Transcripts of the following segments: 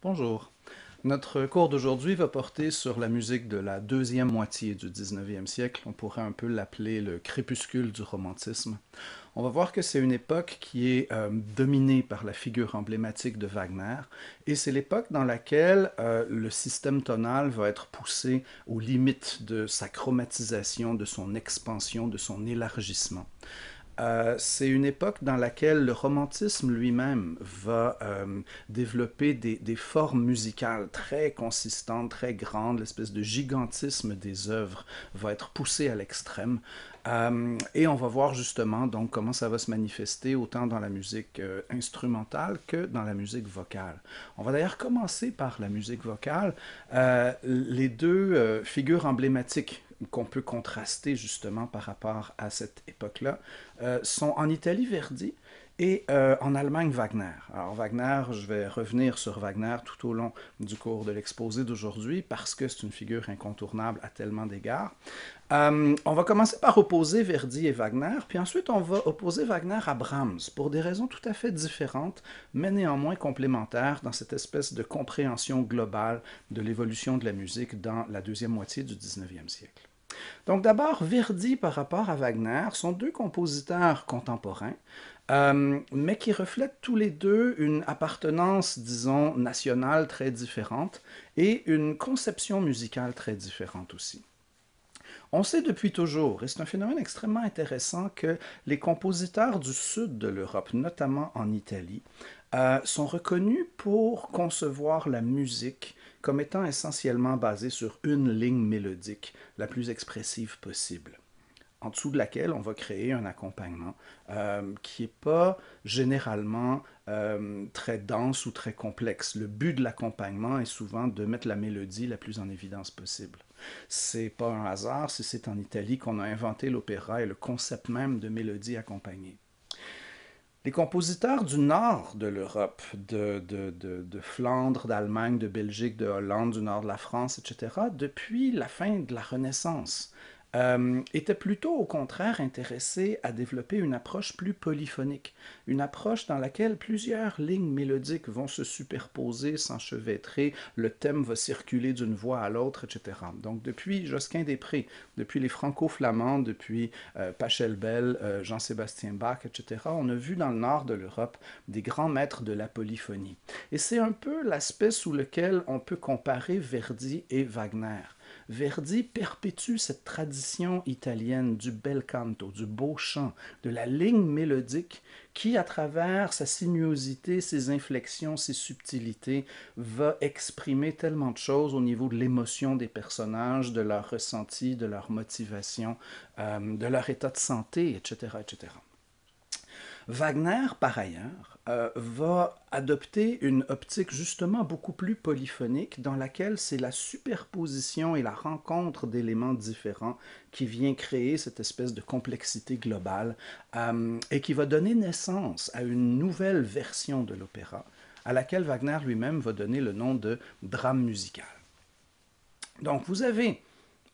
Bonjour. Notre cours d'aujourd'hui va porter sur la musique de la deuxième moitié du 19e siècle. On pourrait un peu l'appeler le crépuscule du romantisme. On va voir que c'est une époque qui est euh, dominée par la figure emblématique de Wagner, et c'est l'époque dans laquelle euh, le système tonal va être poussé aux limites de sa chromatisation, de son expansion, de son élargissement. Euh, c'est une époque dans laquelle le romantisme lui-même va euh, développer des, formes musicales très consistantes, très grandes. L'espèce de gigantisme des œuvres va être poussé à l'extrême. Euh, et on va voir justement donc comment ça va se manifester autant dans la musique instrumentale que dans la musique vocale. On va d'ailleurs commencer par la musique vocale. les deux figures emblématiques qu'on peut contraster justement par rapport à cette époque-là, euh, sont en Italie Verdi et euh, en Allemagne Wagner. Alors Wagner, je vais revenir sur Wagner tout au long du cours de l'exposé d'aujourd'hui parce que c'est une figure incontournable à tellement d'égards. Euh, on va commencer par opposer Verdi et Wagner, puis ensuite on va opposer Wagner à Brahms pour des raisons tout à fait différentes, mais néanmoins complémentaires dans cette espèce de compréhension globale de l'évolution de la musique dans la deuxième moitié du 19e siècle. Donc d'abord, Verdi par rapport à Wagner sont deux compositeurs contemporains, euh, mais qui reflètent tous les deux une appartenance, disons, nationale très différente et une conception musicale très différente aussi. On sait depuis toujours, et c'est un phénomène extrêmement intéressant, que les compositeurs du sud de l'Europe, notamment en Italie, euh, sont reconnus pour concevoir la musique comme étant essentiellement basée sur une ligne mélodique, la plus expressive possible en dessous de laquelle on va créer un accompagnement euh, qui n'est pas généralement euh, très dense ou très complexe. Le but de l'accompagnement est souvent de mettre la mélodie la plus en évidence possible. C'est pas un hasard si c'est en Italie qu'on a inventé l'opéra et le concept même de mélodie accompagnée. Les compositeurs du nord de l'Europe, de, Flandre, d'Allemagne, de Belgique, de Hollande, du nord de la France, etc., depuis la fin de la Renaissance, euh, était plutôt au contraire intéressé à développer une approche plus polyphonique, une approche dans laquelle plusieurs lignes mélodiques vont se superposer, s'enchevêtrer, le thème va circuler d'une voix à l'autre, etc. Donc depuis Josquin des Prés, depuis les franco-flamands, depuis euh, Pachelbel, euh, Jean-Sébastien Bach, etc., on a vu dans le nord de l'Europe des grands maîtres de la polyphonie. Et c'est un peu l'aspect sous lequel on peut comparer Verdi et Wagner. Verdi perpétue cette tradition italienne du bel canto, du beau chant, de la ligne mélodique qui, à travers sa sinuosité, ses inflexions, ses subtilités, va exprimer tellement de choses au niveau de l'émotion des personnages, de leur ressenti, de leur motivation, euh, de leur état de santé, etc., etc. Wagner, par ailleurs, euh, va adopter une optique justement beaucoup plus polyphonique dans laquelle c'est la superposition et la rencontre d'éléments différents qui vient créer cette espèce de complexité globale euh, et qui va donner naissance à une nouvelle version de l'opéra à laquelle Wagner lui-même va donner le nom de drame musical. Donc vous avez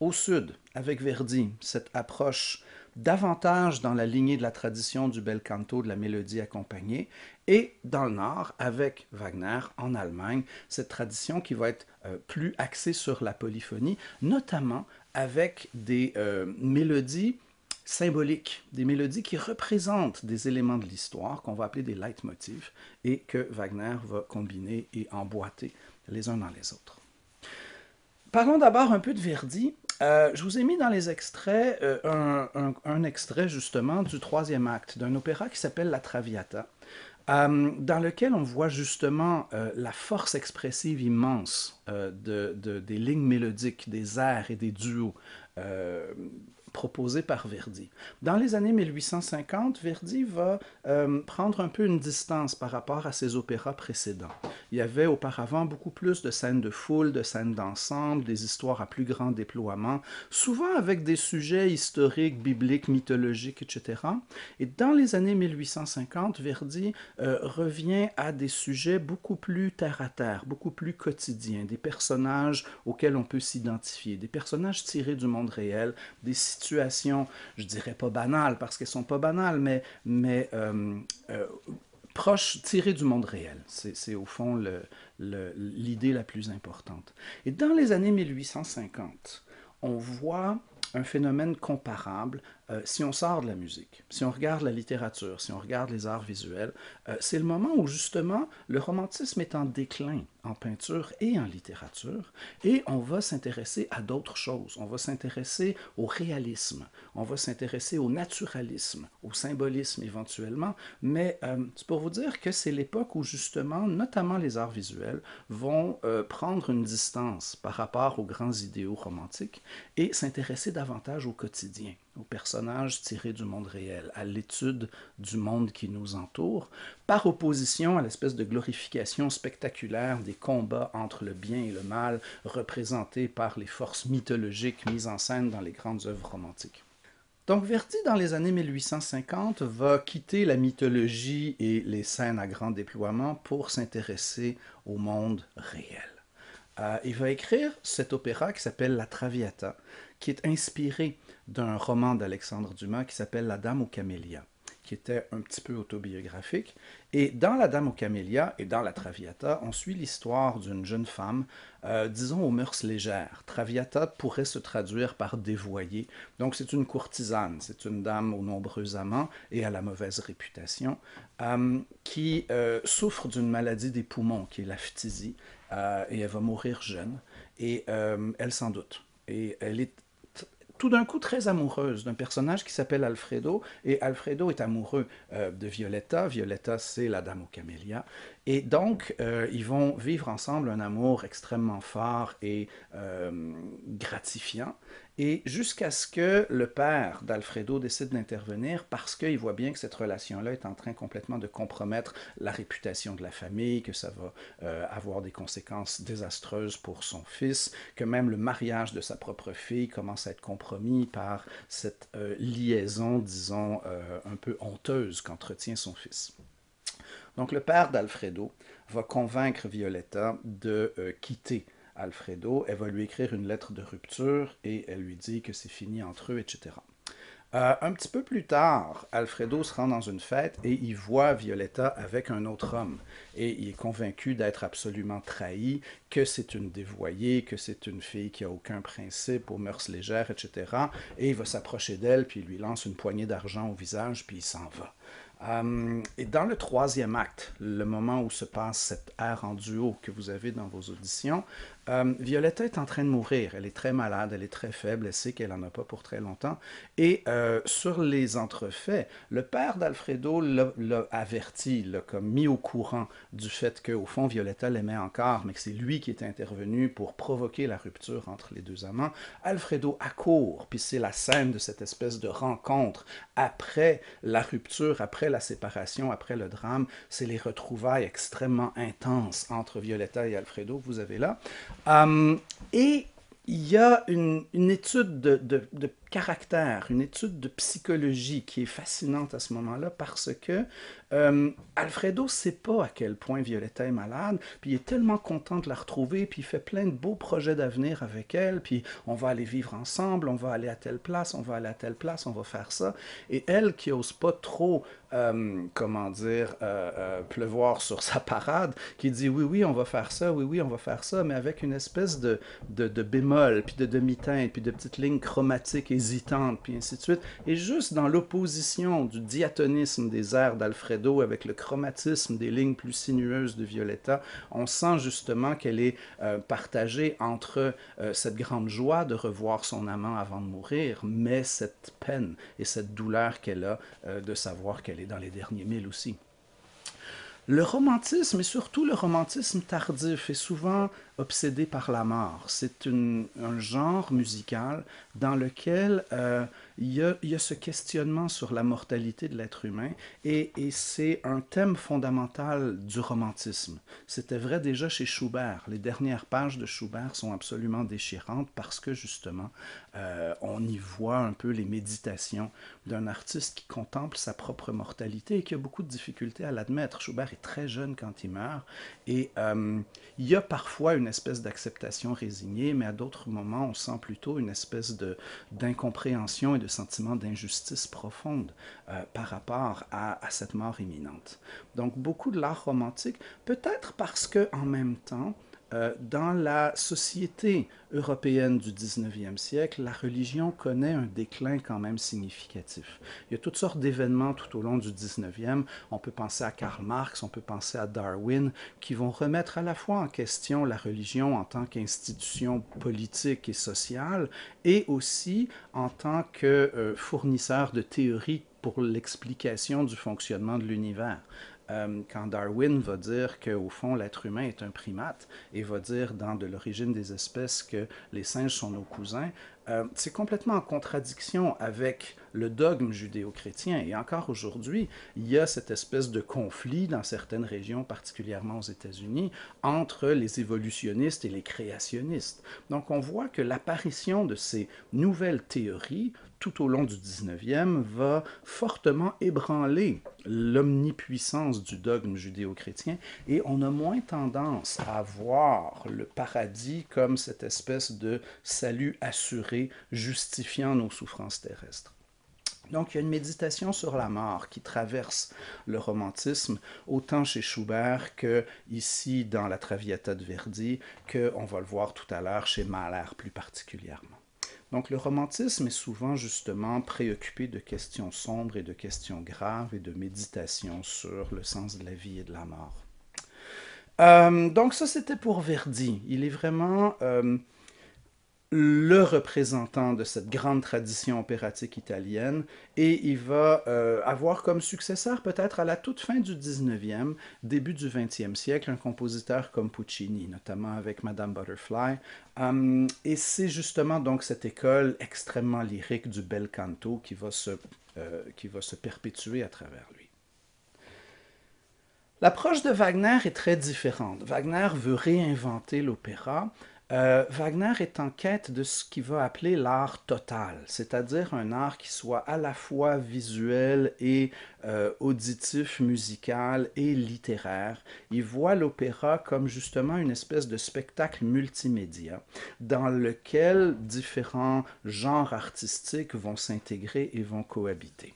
au sud, avec Verdi, cette approche davantage dans la lignée de la tradition du bel canto, de la mélodie accompagnée, et dans le nord, avec Wagner, en Allemagne, cette tradition qui va être euh, plus axée sur la polyphonie, notamment avec des euh, mélodies symboliques, des mélodies qui représentent des éléments de l'histoire qu'on va appeler des leitmotifs et que Wagner va combiner et emboîter les uns dans les autres. Parlons d'abord un peu de Verdi. Euh, je vous ai mis dans les extraits un, un, extrait justement du troisième acte d'un opéra qui s'appelle La Traviata. Euh, dans lequel on voit justement euh, la force expressive immense euh, de, des lignes mélodiques, des airs et des duos proposé par Verdi. Dans les années 1850, Verdi va euh, prendre un peu une distance par rapport à ses opéras précédents. Il y avait auparavant beaucoup plus de scènes de foule, de scènes d'ensemble, des histoires à plus grand déploiement, souvent avec des sujets historiques, bibliques, mythologiques, etc. Et dans les années 1850, Verdi euh, revient à des sujets beaucoup plus terre-à-terre, beaucoup plus quotidiens, des personnages auxquels on peut s'identifier, des personnages tirés du monde réel, des situations je dirais pas banales parce qu'elles sont pas banales, mais, mais euh, euh, proche, tiré du monde réel. C'est au fond l'idée la plus importante. Et dans les années 1850, on voit un phénomène comparable euh, si on sort de la musique, si on regarde la littérature, si on regarde les arts visuels, euh, c'est le moment où justement le romantisme est en déclin en peinture et en littérature, et on va s'intéresser à d'autres choses. On va s'intéresser au réalisme, on va s'intéresser au naturalisme, au symbolisme éventuellement, mais euh, c'est pour vous dire que c'est l'époque où justement, notamment les arts visuels, vont prendre une distance par rapport aux grands idéaux romantiques et s'intéresser davantage au quotidien aux personnages tirés du monde réel, à l'étude du monde qui nous entoure, par opposition à l'espèce de glorification spectaculaire des combats entre le bien et le mal représentés par les forces mythologiques mises en scène dans les grandes œuvres romantiques. Donc Verdi, dans les années 1850, va quitter la mythologie et les scènes à grand déploiement pour s'intéresser au monde réel. Euh, il va écrire cet opéra qui s'appelle La Traviata, qui est inspiré d'un roman d'Alexandre Dumas qui s'appelle La Dame aux camélias, qui était un petit peu autobiographique. Et dans La Dame aux camélias et dans La Traviata, on suit l'histoire d'une jeune femme, euh, disons aux mœurs légères. Traviata pourrait se traduire par dévoyée. Donc c'est une courtisane, c'est une dame aux nombreux amants et à la mauvaise réputation, euh, qui euh, souffre d'une maladie des poumons, qui est la phtisie, et elle va mourir jeune. Et elle s'en doute. Et elle est tout d'un coup très amoureuse d'un personnage qui s'appelle Alfredo, et Alfredo est amoureux euh, de Violetta. Violetta, c'est la dame aux camélias. Et donc, euh, ils vont vivre ensemble un amour extrêmement fort et euh, gratifiant. Et jusqu'à ce que le père d'Alfredo décide d'intervenir parce qu'il voit bien que cette relation-là est en train complètement de compromettre la réputation de la famille, que ça va euh, avoir des conséquences désastreuses pour son fils, que même le mariage de sa propre fille commence à être compromis par cette euh, liaison, disons, euh, un peu honteuse qu'entretient son fils. Donc le père d'Alfredo va convaincre Violetta de quitter Alfredo, elle va lui écrire une lettre de rupture et elle lui dit que c'est fini entre eux, etc. Euh, un petit peu plus tard, Alfredo se rend dans une fête et il voit Violetta avec un autre homme. Et il est convaincu d'être absolument trahi, que c'est une dévoyée, que c'est une fille qui a aucun principe, aux mœurs légères, etc. Et il va s'approcher d'elle, puis il lui lance une poignée d'argent au visage, puis il s'en va. Euh, et dans le troisième acte, le moment où se passe cette ère en duo que vous avez dans vos auditions, euh, Violetta est en train de mourir. Elle est très malade, elle est très faible, elle sait qu'elle n'en a pas pour très longtemps. Et euh, sur les entrefaits, le père d'Alfredo l'a averti, l'a comme mis au courant du fait qu'au fond, Violetta l'aimait encore, mais que c'est lui qui est intervenu pour provoquer la rupture entre les deux amants. Alfredo accourt, puis c'est la scène de cette espèce de rencontre après la rupture, après la séparation, après le drame. C'est les retrouvailles extrêmement intenses entre Violetta et Alfredo que vous avez là. Euh, et il y a une, étude de, caractère, une étude de psychologie qui est fascinante à ce moment-là parce que euh, Alfredo sait pas à quel point Violetta est malade, puis il est tellement content de la retrouver, puis il fait plein de beaux projets d'avenir avec elle, puis on va aller vivre ensemble, on va aller à telle place, on va aller à telle place, on va faire ça. Et elle qui ose pas trop, euh, comment dire, euh, pleuvoir sur sa parade, qui dit oui, oui, on va faire ça, oui, oui, on va faire ça, mais avec une espèce de, de, de bémol, puis de demi-teinte, puis de petites lignes chromatiques hésitantes, puis ainsi de suite. Et juste dans l'opposition du diatonisme des airs d'Alfredo, avec le chromatisme des lignes plus sinueuses de Violetta, on sent justement qu'elle est euh, partagée entre euh, cette grande joie de revoir son amant avant de mourir, mais cette peine et cette douleur qu'elle a euh, de savoir qu'elle est dans les derniers milles aussi. Le romantisme, et surtout le romantisme tardif, est souvent obsédé par la mort. C'est un genre musical dans lequel il y, a, ce questionnement sur la mortalité de l'être humain et, c'est un thème fondamental du romantisme. C'était vrai déjà chez Schubert. Les dernières pages de Schubert sont absolument déchirantes parce que justement, euh, on y voit un peu les méditations d'un artiste qui contemple sa propre mortalité et qui a beaucoup de difficultés à l'admettre. Schubert est très jeune quand il meurt et euh, il y a parfois une espèce d'acceptation résignée, mais à d'autres moments, on sent plutôt une espèce d'incompréhension et de sentiment d'injustice profonde euh, par rapport à, à, cette mort imminente. Donc beaucoup de l'art romantique, peut-être parce que en même temps, euh, dans la société européenne du 19e siècle, la religion connaît un déclin quand même significatif. Il y a toutes sortes d'événements tout au long du 19e. On peut penser à Karl Marx, on peut penser à Darwin, qui vont remettre à la fois en question la religion en tant qu'institution politique et sociale, et aussi en tant que euh, fournisseur de théories pour l'explication du fonctionnement de l'univers. Euh, quand Darwin va dire qu'au fond, l'être humain est un primate et va dire dans De l'origine des espèces que les singes sont nos cousins, euh, c'est complètement en contradiction avec le dogme judéo-chrétien. Et encore aujourd'hui, il y a cette espèce de conflit dans certaines régions, particulièrement aux États-Unis, entre les évolutionnistes et les créationnistes. Donc on voit que l'apparition de ces nouvelles théories tout au long du 19e va fortement ébranler l'omnipuissance du dogme judéo-chrétien et on a moins tendance à voir le paradis comme cette espèce de salut assuré justifiant nos souffrances terrestres. Donc, il y a une méditation sur la mort qui traverse le romantisme, autant chez Schubert que ici dans la Traviata de Verdi, que on va le voir tout à l'heure chez Mahler plus particulièrement. Donc le romantisme est souvent justement préoccupé de questions sombres et de questions graves et de méditation sur le sens de la vie et de la mort. Euh, donc ça c'était pour Verdi. Il est vraiment euh, le représentant de cette grande tradition opératique italienne et il va euh, avoir comme successeur peut-être à la toute fin du 19e, début du 20e siècle, un compositeur comme Puccini, notamment avec Madame Butterfly. Hum, et c'est justement donc cette école extrêmement lyrique du bel canto qui va se, euh, qui va se perpétuer à travers lui. L'approche de Wagner est très différente. Wagner veut réinventer l'opéra, euh, Wagner est en quête de ce qu'il va appeler l'art total, c'est-à-dire un art qui soit à la fois visuel et euh, auditif, musical et littéraire. Il voit l'opéra comme justement une espèce de spectacle multimédia dans lequel différents genres artistiques vont s'intégrer et vont cohabiter.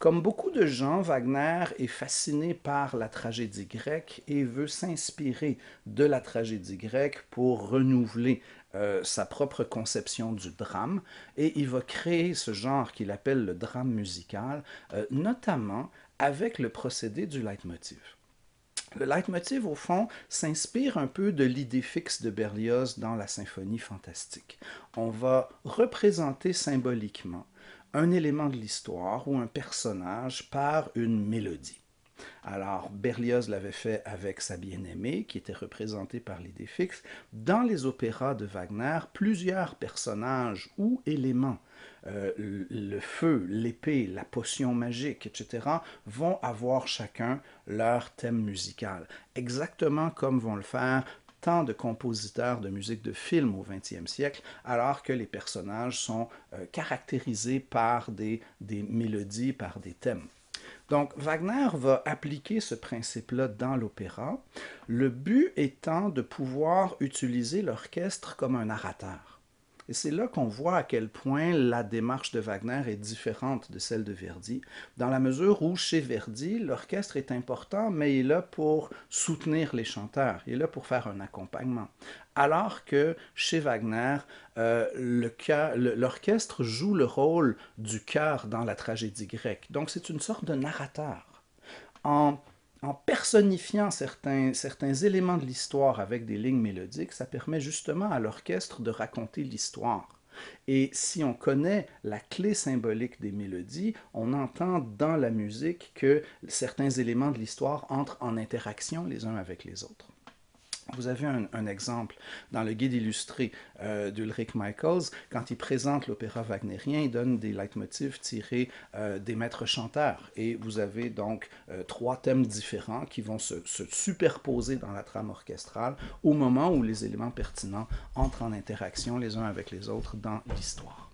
Comme beaucoup de gens, Wagner est fasciné par la tragédie grecque et veut s'inspirer de la tragédie grecque pour renouveler euh, sa propre conception du drame et il va créer ce genre qu'il appelle le drame musical, euh, notamment avec le procédé du leitmotiv. Le leitmotiv, au fond, s'inspire un peu de l'idée fixe de Berlioz dans la symphonie fantastique. On va représenter symboliquement un élément de l'histoire ou un personnage par une mélodie. Alors, Berlioz l'avait fait avec sa bien-aimée, qui était représentée par l'idée fixe. Dans les opéras de Wagner, plusieurs personnages ou éléments, euh, le feu, l'épée, la potion magique, etc., vont avoir chacun leur thème musical, exactement comme vont le faire tant de compositeurs de musique de film au XXe siècle, alors que les personnages sont euh, caractérisés par des, des mélodies, par des thèmes. Donc Wagner va appliquer ce principe-là dans l'opéra, le but étant de pouvoir utiliser l'orchestre comme un narrateur. Et c'est là qu'on voit à quel point la démarche de Wagner est différente de celle de Verdi, dans la mesure où chez Verdi, l'orchestre est important, mais il est là pour soutenir les chanteurs, il est là pour faire un accompagnement. Alors que chez Wagner, euh, l'orchestre joue le rôle du cœur dans la tragédie grecque. Donc c'est une sorte de narrateur. En en personnifiant certains, éléments de l'histoire avec des lignes mélodiques, ça permet justement à l'orchestre de raconter l'histoire. Et si on connaît la clé symbolique des mélodies, on entend dans la musique que certains éléments de l'histoire entrent en interaction les uns avec les autres. Vous avez un, exemple dans le guide illustré euh, d'Ulrich Michaels. Quand il présente l'opéra wagnérien, il donne des leitmotifs tirés euh, des maîtres chanteurs. Et vous avez donc euh, trois thèmes différents qui vont se, se, superposer dans la trame orchestrale au moment où les éléments pertinents entrent en interaction les uns avec les autres dans l'histoire.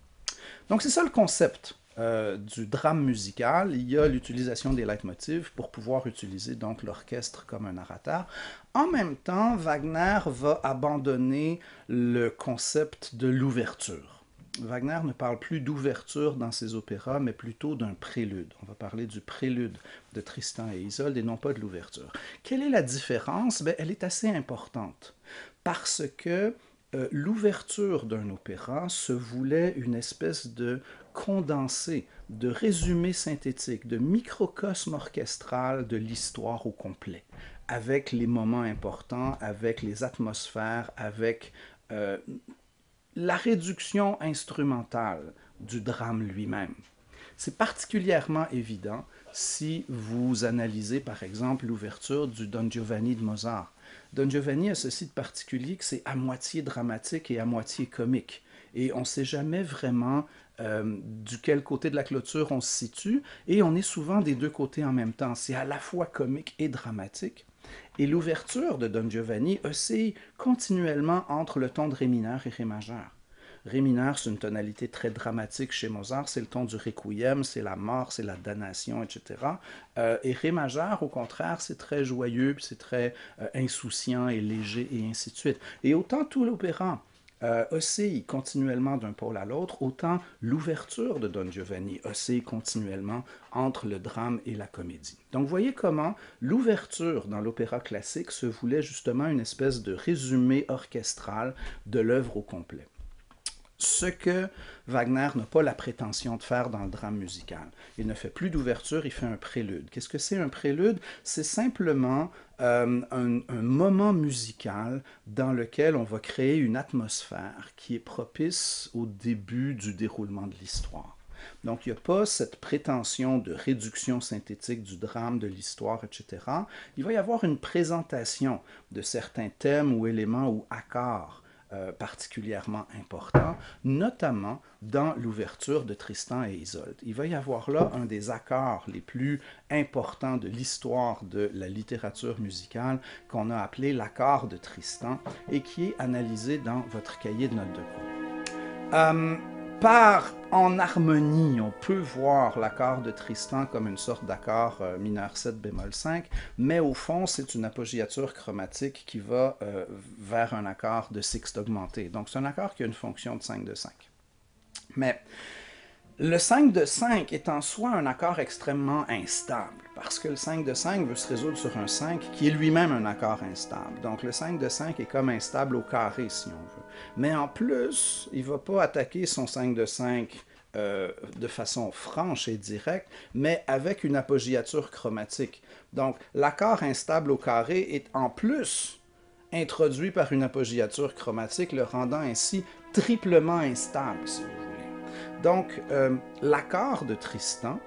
Donc c'est ça le concept euh, du drame musical, il y a l'utilisation des leitmotivs pour pouvoir utiliser donc l'orchestre comme un narrateur. En même temps, Wagner va abandonner le concept de l'ouverture. Wagner ne parle plus d'ouverture dans ses opéras, mais plutôt d'un prélude. On va parler du prélude de Tristan et Isolde et non pas de l'ouverture. Quelle est la différence? Ben, Elle est assez importante parce que euh, l'ouverture d'un opéra se voulait une espèce de condensé, de résumé synthétique, de microcosme orchestral de l'histoire au complet, avec les moments importants, avec les atmosphères, avec euh, la réduction instrumentale du drame lui-même. C'est particulièrement évident si vous analysez par exemple l'ouverture du Don Giovanni de Mozart. Don Giovanni a ceci de particulier que c'est à moitié dramatique et à moitié comique. Et on ne sait jamais vraiment euh, du quel côté de la clôture on se situe, et on est souvent des deux côtés en même temps. C'est à la fois comique et dramatique. Et l'ouverture de Don Giovanni oscille continuellement entre le ton de Ré mineur et Ré majeur. Ré mineur, c'est une tonalité très dramatique chez Mozart, c'est le ton du requiem, c'est la mort, c'est la damnation, etc. Euh, et Ré majeur, au contraire, c'est très joyeux, c'est très euh, insouciant et léger, et ainsi de suite. Et autant tout l'opéra euh, oscille continuellement d'un pôle à l'autre, autant l'ouverture de Don Giovanni oscille continuellement entre le drame et la comédie. Donc voyez comment l'ouverture dans l'opéra classique se voulait justement une espèce de résumé orchestral de l'œuvre au complet ce que Wagner n'a pas la prétention de faire dans le drame musical. Il ne fait plus d'ouverture, il fait un prélude. Qu'est-ce que c'est un prélude? C'est simplement euh, un, moment musical dans lequel on va créer une atmosphère qui est propice au début du déroulement de l'histoire. Donc, il n'y a pas cette prétention de réduction synthétique du drame, de l'histoire, etc. Il va y avoir une présentation de certains thèmes ou éléments ou accords euh, particulièrement important, notamment dans l'ouverture de Tristan et Isolde. Il va y avoir là un des accords les plus importants de l'histoire de la littérature musicale qu'on a appelé l'accord de Tristan et qui est analysé dans votre cahier de notes de cours. Euh, par en harmonie, on peut voir l'accord de Tristan comme une sorte d'accord euh, mineur 7 bémol 5, mais au fond, c'est une apoggiature chromatique qui va euh, vers un accord de sixte augmenté. Donc, c'est un accord qui a une fonction de 5 de 5. Mais le 5 de 5 est en soi un accord extrêmement instable, parce que le 5 de 5 veut se résoudre sur un 5 qui est lui-même un accord instable. Donc le 5 de 5 est comme instable au carré, si on veut. Mais en plus, il ne va pas attaquer son 5 de 5 euh, de façon franche et directe, mais avec une apoggiature chromatique. Donc l'accord instable au carré est en plus introduit par une apoggiature chromatique, le rendant ainsi triplement instable, si vous voulez. Donc, euh, l'accord de Tristan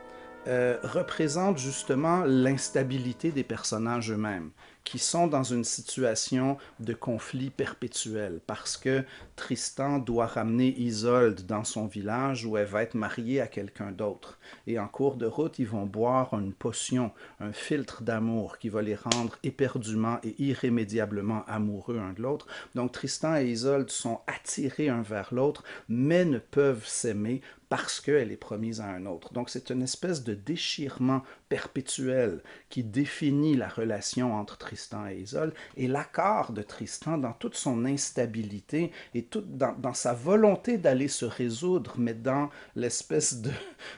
euh, représente justement l'instabilité des personnages eux-mêmes qui sont dans une situation de conflit perpétuel parce que Tristan doit ramener Isolde dans son village où elle va être mariée à quelqu'un d'autre. Et en cours de route, ils vont boire une potion, un filtre d'amour qui va les rendre éperdument et irrémédiablement amoureux un de l'autre. Donc Tristan et Isolde sont attirés un vers l'autre, mais ne peuvent s'aimer parce qu'elle est promise à un autre. Donc c'est une espèce de déchirement perpétuel qui définit la relation entre Tristan et Isolde, et l'accord de Tristan dans toute son instabilité et tout, dans, sa volonté d'aller se résoudre, mais dans l'espèce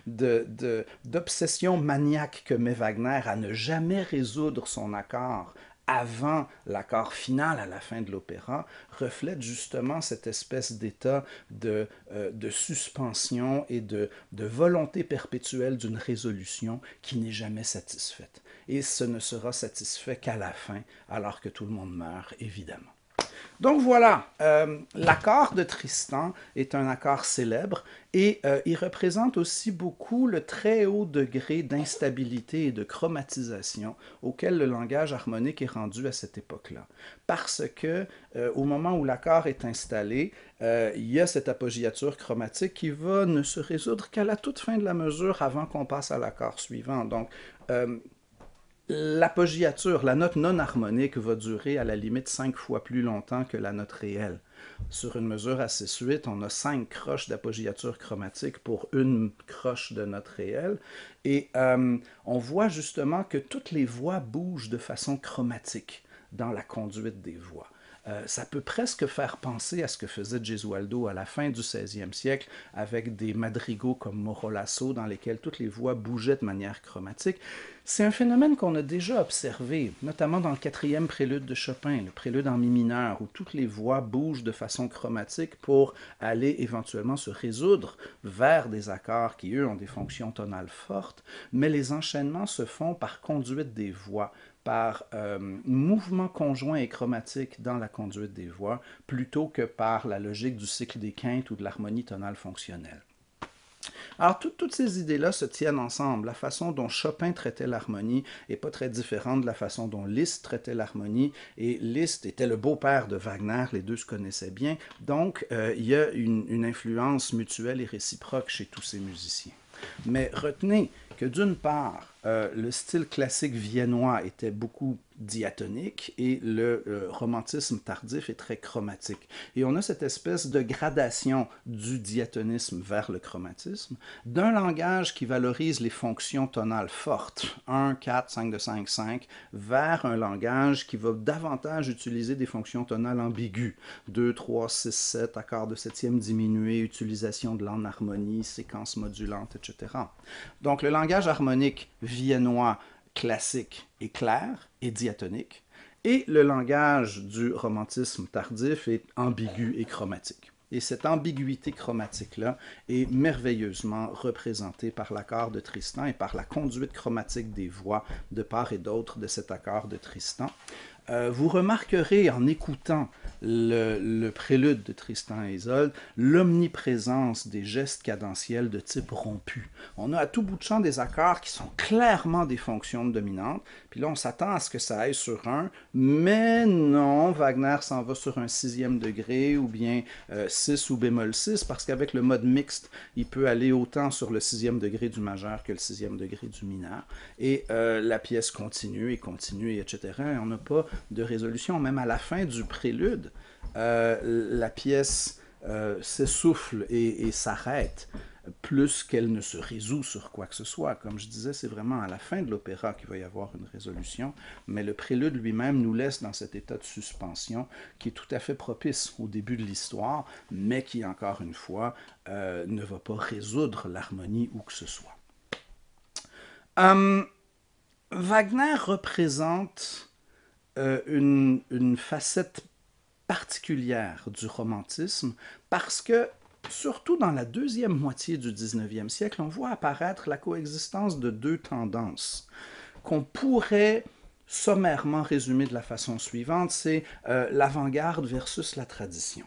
de, d'obsession maniaque que met Wagner à ne jamais résoudre son accord avant l'accord final à la fin de l'opéra, reflète justement cette espèce d'état de, euh, de, suspension et de, de volonté perpétuelle d'une résolution qui n'est jamais satisfaite. Et ce ne sera satisfait qu'à la fin, alors que tout le monde meurt, évidemment. Donc voilà, euh, l'accord de Tristan est un accord célèbre et euh, il représente aussi beaucoup le très haut degré d'instabilité et de chromatisation auquel le langage harmonique est rendu à cette époque-là. Parce que euh, au moment où l'accord est installé, il y a cette apoggiature chromatique qui va ne se résoudre qu'à la toute fin de la mesure avant qu'on passe à l'accord suivant. L'apoggiature, la note non harmonique, va durer à la limite cinq fois plus longtemps que la note réelle. Sur une mesure assez suite, on a cinq croches d'apoggiature chromatique pour une croche de note réelle. Et euh, on voit justement que toutes les voix bougent de façon chromatique dans la conduite des voix. Euh, ça peut presque faire penser à ce que faisait Gesualdo à la fin du 16e siècle avec des madrigaux comme Morolasso dans lesquels toutes les voix bougeaient de manière chromatique. C'est un phénomène qu'on a déjà observé, notamment dans le quatrième prélude de Chopin, le prélude en mi mineur, où toutes les voix bougent de façon chromatique pour aller éventuellement se résoudre vers des accords qui, eux, ont des fonctions tonales fortes, mais les enchaînements se font par conduite des voix par euh, mouvement conjoint et chromatique dans la conduite des voix, plutôt que par la logique du cycle des quintes ou de l'harmonie tonale fonctionnelle. Alors, toutes ces idées-là se tiennent ensemble. La façon dont Chopin traitait l'harmonie n'est pas très différente de la façon dont Liszt traitait l'harmonie. Et Liszt était le beau-père de Wagner, les deux se connaissaient bien. Donc, euh, il y a une influence mutuelle et réciproque chez tous ces musiciens. Mais retenez que d'une part, euh, le style classique viennois était beaucoup diatonique et le euh, romantisme tardif est très chromatique. Et on a cette espèce de gradation du diatonisme vers le chromatisme, d'un langage qui valorise les fonctions tonales fortes, 1, 4, 5 de 5, 5, vers un langage qui va davantage utiliser des fonctions tonales ambiguës, 2, 3, 6, 7, accords de septième diminué, utilisation de l'enharmonie, séquence modulante, etc. Donc le langage harmonique viennois classique et clair et diatonique, et le langage du romantisme tardif est ambigu et chromatique. Et cette ambiguïté chromatique-là est merveilleusement représentée par l'accord de Tristan et par la conduite chromatique des voix de part et d'autre de cet accord de Tristan. Euh, vous remarquerez en écoutant le, prélude de Tristan et Isolde l'omniprésence des gestes cadentiels de type rompu. On a à tout bout de champ des accords qui sont clairement des fonctions dominantes, puis là on s'attend à ce que ça aille sur un, mais non, Wagner s'en va sur un sixième degré ou bien 6 euh, ou bémol 6, parce qu'avec le mode mixte, il peut aller autant sur le sixième degré du majeur que le sixième degré du mineur, et euh, la pièce continue et continue, etc. Et on n'a pas de résolution. Même à la fin du prélude, la pièce euh, s'essouffle et, s'arrête plus qu'elle ne se résout sur quoi que ce soit. Comme je disais, c'est vraiment à la fin de l'opéra qu'il va y avoir une résolution, mais le prélude lui-même nous laisse dans cet état de suspension qui est tout à fait propice au début de l'histoire, mais qui, encore une fois, euh, ne va pas résoudre l'harmonie où que ce soit. Hum, Wagner représente euh, une, facette particulière du romantisme parce que, surtout dans la deuxième moitié du 19e siècle, on voit apparaître la coexistence de deux tendances qu'on pourrait sommairement résumer de la façon suivante, c'est euh, l'avant-garde versus la tradition.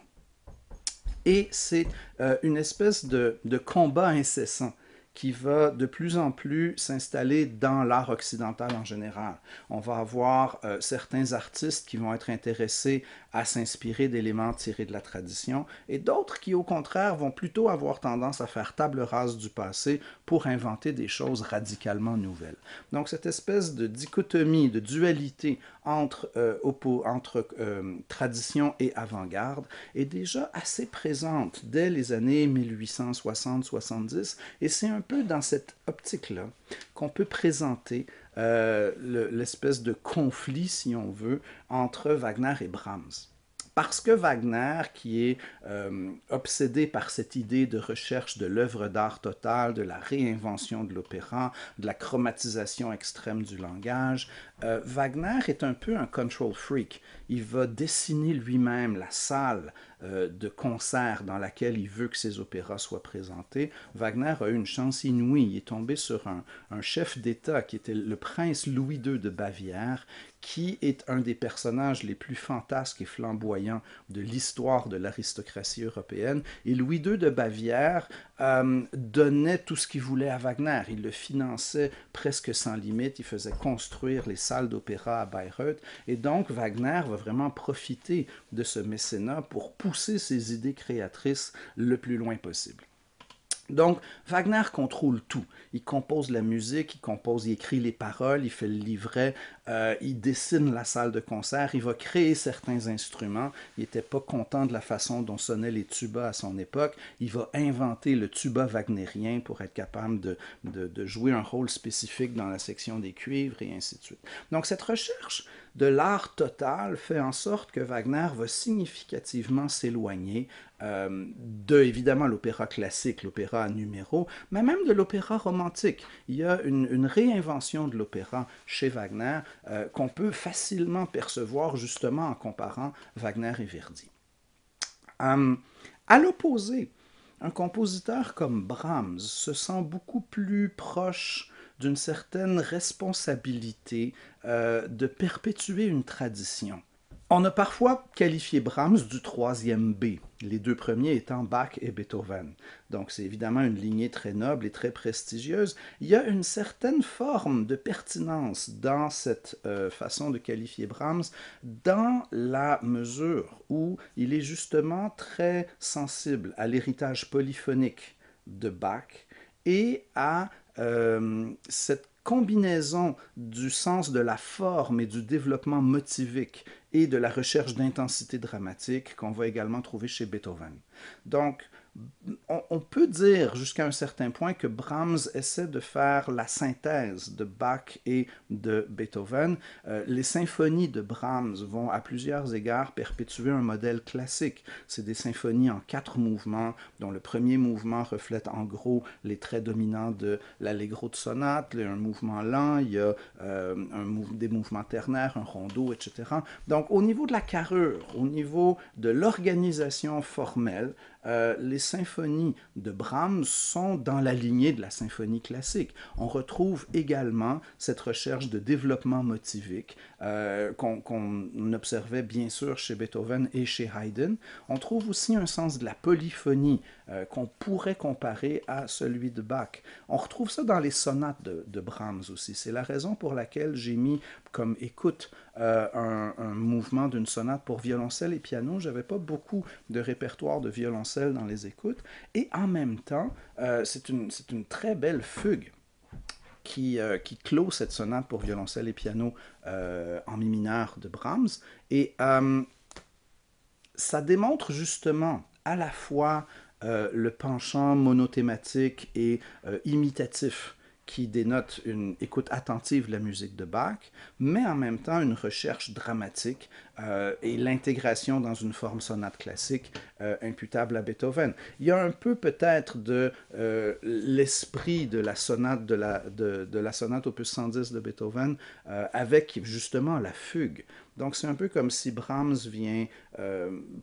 Et c'est euh, une espèce de, de combat incessant qui va de plus en plus s'installer dans l'art occidental en général. On va avoir euh, certains artistes qui vont être intéressés à s'inspirer d'éléments tirés de la tradition et d'autres qui au contraire vont plutôt avoir tendance à faire table rase du passé pour inventer des choses radicalement nouvelles. Donc cette espèce de dichotomie, de dualité entre, euh, entre euh, tradition et avant-garde est déjà assez présente dès les années 1860-70 et c'est un peu dans cette optique-là qu'on peut présenter euh, l'espèce de conflit, si on veut, entre Wagner et Brahms. Parce que Wagner, qui est euh, obsédé par cette idée de recherche de l'œuvre d'art totale, de la réinvention de l'opéra, de la chromatisation extrême du langage, euh, Wagner est un peu un control freak. Il va dessiner lui-même la salle euh, de concert dans laquelle il veut que ses opéras soient présentés. Wagner a eu une chance inouïe. Il est tombé sur un, un chef d'État qui était le prince Louis II de Bavière, qui est un des personnages les plus fantasques et flamboyants de l'histoire de l'aristocratie européenne. Et Louis II de Bavière euh, donnait tout ce qu'il voulait à Wagner. Il le finançait presque sans limite. Il faisait construire les salles d'opéra à Bayreuth. Et donc, Wagner va vraiment profiter de ce mécénat pour pousser ses idées créatrices le plus loin possible. Donc, Wagner contrôle tout. Il compose la musique, il compose, il écrit les paroles, il fait le livret, euh, il dessine la salle de concert, il va créer certains instruments. Il n'était pas content de la façon dont sonnaient les tubas à son époque. Il va inventer le tuba wagnérien pour être capable de, de, jouer un rôle spécifique dans la section des cuivres et ainsi de suite. Donc cette recherche de l'art total fait en sorte que Wagner va significativement s'éloigner euh, de, évidemment, l'opéra classique, l'opéra à numéro, mais même de l'opéra romantique. Il y a une, réinvention de l'opéra chez Wagner euh, qu'on peut facilement percevoir justement en comparant Wagner et Verdi. Euh, à l'opposé, un compositeur comme Brahms se sent beaucoup plus proche d'une certaine responsabilité euh, de perpétuer une tradition. On a parfois qualifié Brahms du troisième B, les deux premiers étant Bach et Beethoven. Donc c'est évidemment une lignée très noble et très prestigieuse. Il y a une certaine forme de pertinence dans cette euh, façon de qualifier Brahms, dans la mesure où il est justement très sensible à l'héritage polyphonique de Bach et à euh, cette combinaison du sens de la forme et du développement motivique et de la recherche d'intensité dramatique qu'on va également trouver chez Beethoven. Donc, on, peut dire jusqu'à un certain point que Brahms essaie de faire la synthèse de Bach et de Beethoven. Euh, les symphonies de Brahms vont à plusieurs égards perpétuer un modèle classique. C'est des symphonies en quatre mouvements, dont le premier mouvement reflète en gros les traits dominants de l'allegro de sonate, un mouvement lent, il y a euh, des mouvements ternaires, un rondeau, etc. Donc au niveau de la carrure, au niveau de l'organisation formelle, euh, les symphonies de Brahms sont dans la lignée de la symphonie classique. On retrouve également cette recherche de développement motivique euh, qu'on observait bien sûr chez Beethoven et chez Haydn. On trouve aussi un sens de la polyphonie euh, qu'on pourrait comparer à celui de Bach. On retrouve ça dans les sonates de, Brahms aussi. C'est la raison pour laquelle j'ai mis comme écoute euh, un, mouvement d'une sonate pour violoncelle et piano. J'avais pas beaucoup de répertoire de violoncelle dans les écoutes. Et en même temps, c'est une, très belle fugue qui, euh, qui, clôt cette sonate pour violoncelle et piano en mi mineur de Brahms. Et ça démontre justement à la fois le penchant monothématique et imitatif qui dénote une écoute attentive de la musique de Bach, mais en même temps une recherche dramatique euh, et l'intégration dans une forme sonate classique euh, imputable à Beethoven. Il y a un peu peut-être de euh, l'esprit de la sonate de la, de, la sonate opus 110 de Beethoven avec justement la fugue. Donc c'est un peu comme si Brahms vient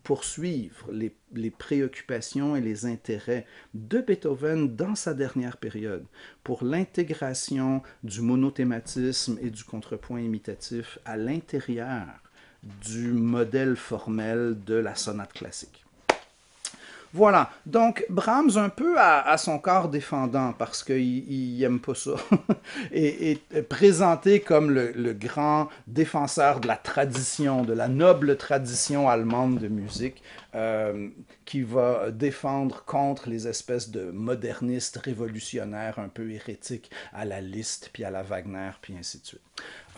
poursuivre les, les, préoccupations et les intérêts de Beethoven dans sa dernière période pour l'intégration du monothématisme et du contrepoint imitatif à l'intérieur du modèle formel de la sonate classique. Voilà, donc Brahms un peu à, son corps défendant parce qu'il n'aime pas ça, est présenté comme le, le, grand défenseur de la tradition, de la noble tradition allemande de musique, euh, qui va défendre contre les espèces de modernistes révolutionnaires un peu hérétiques à la Liszt, puis à la Wagner, puis ainsi de suite.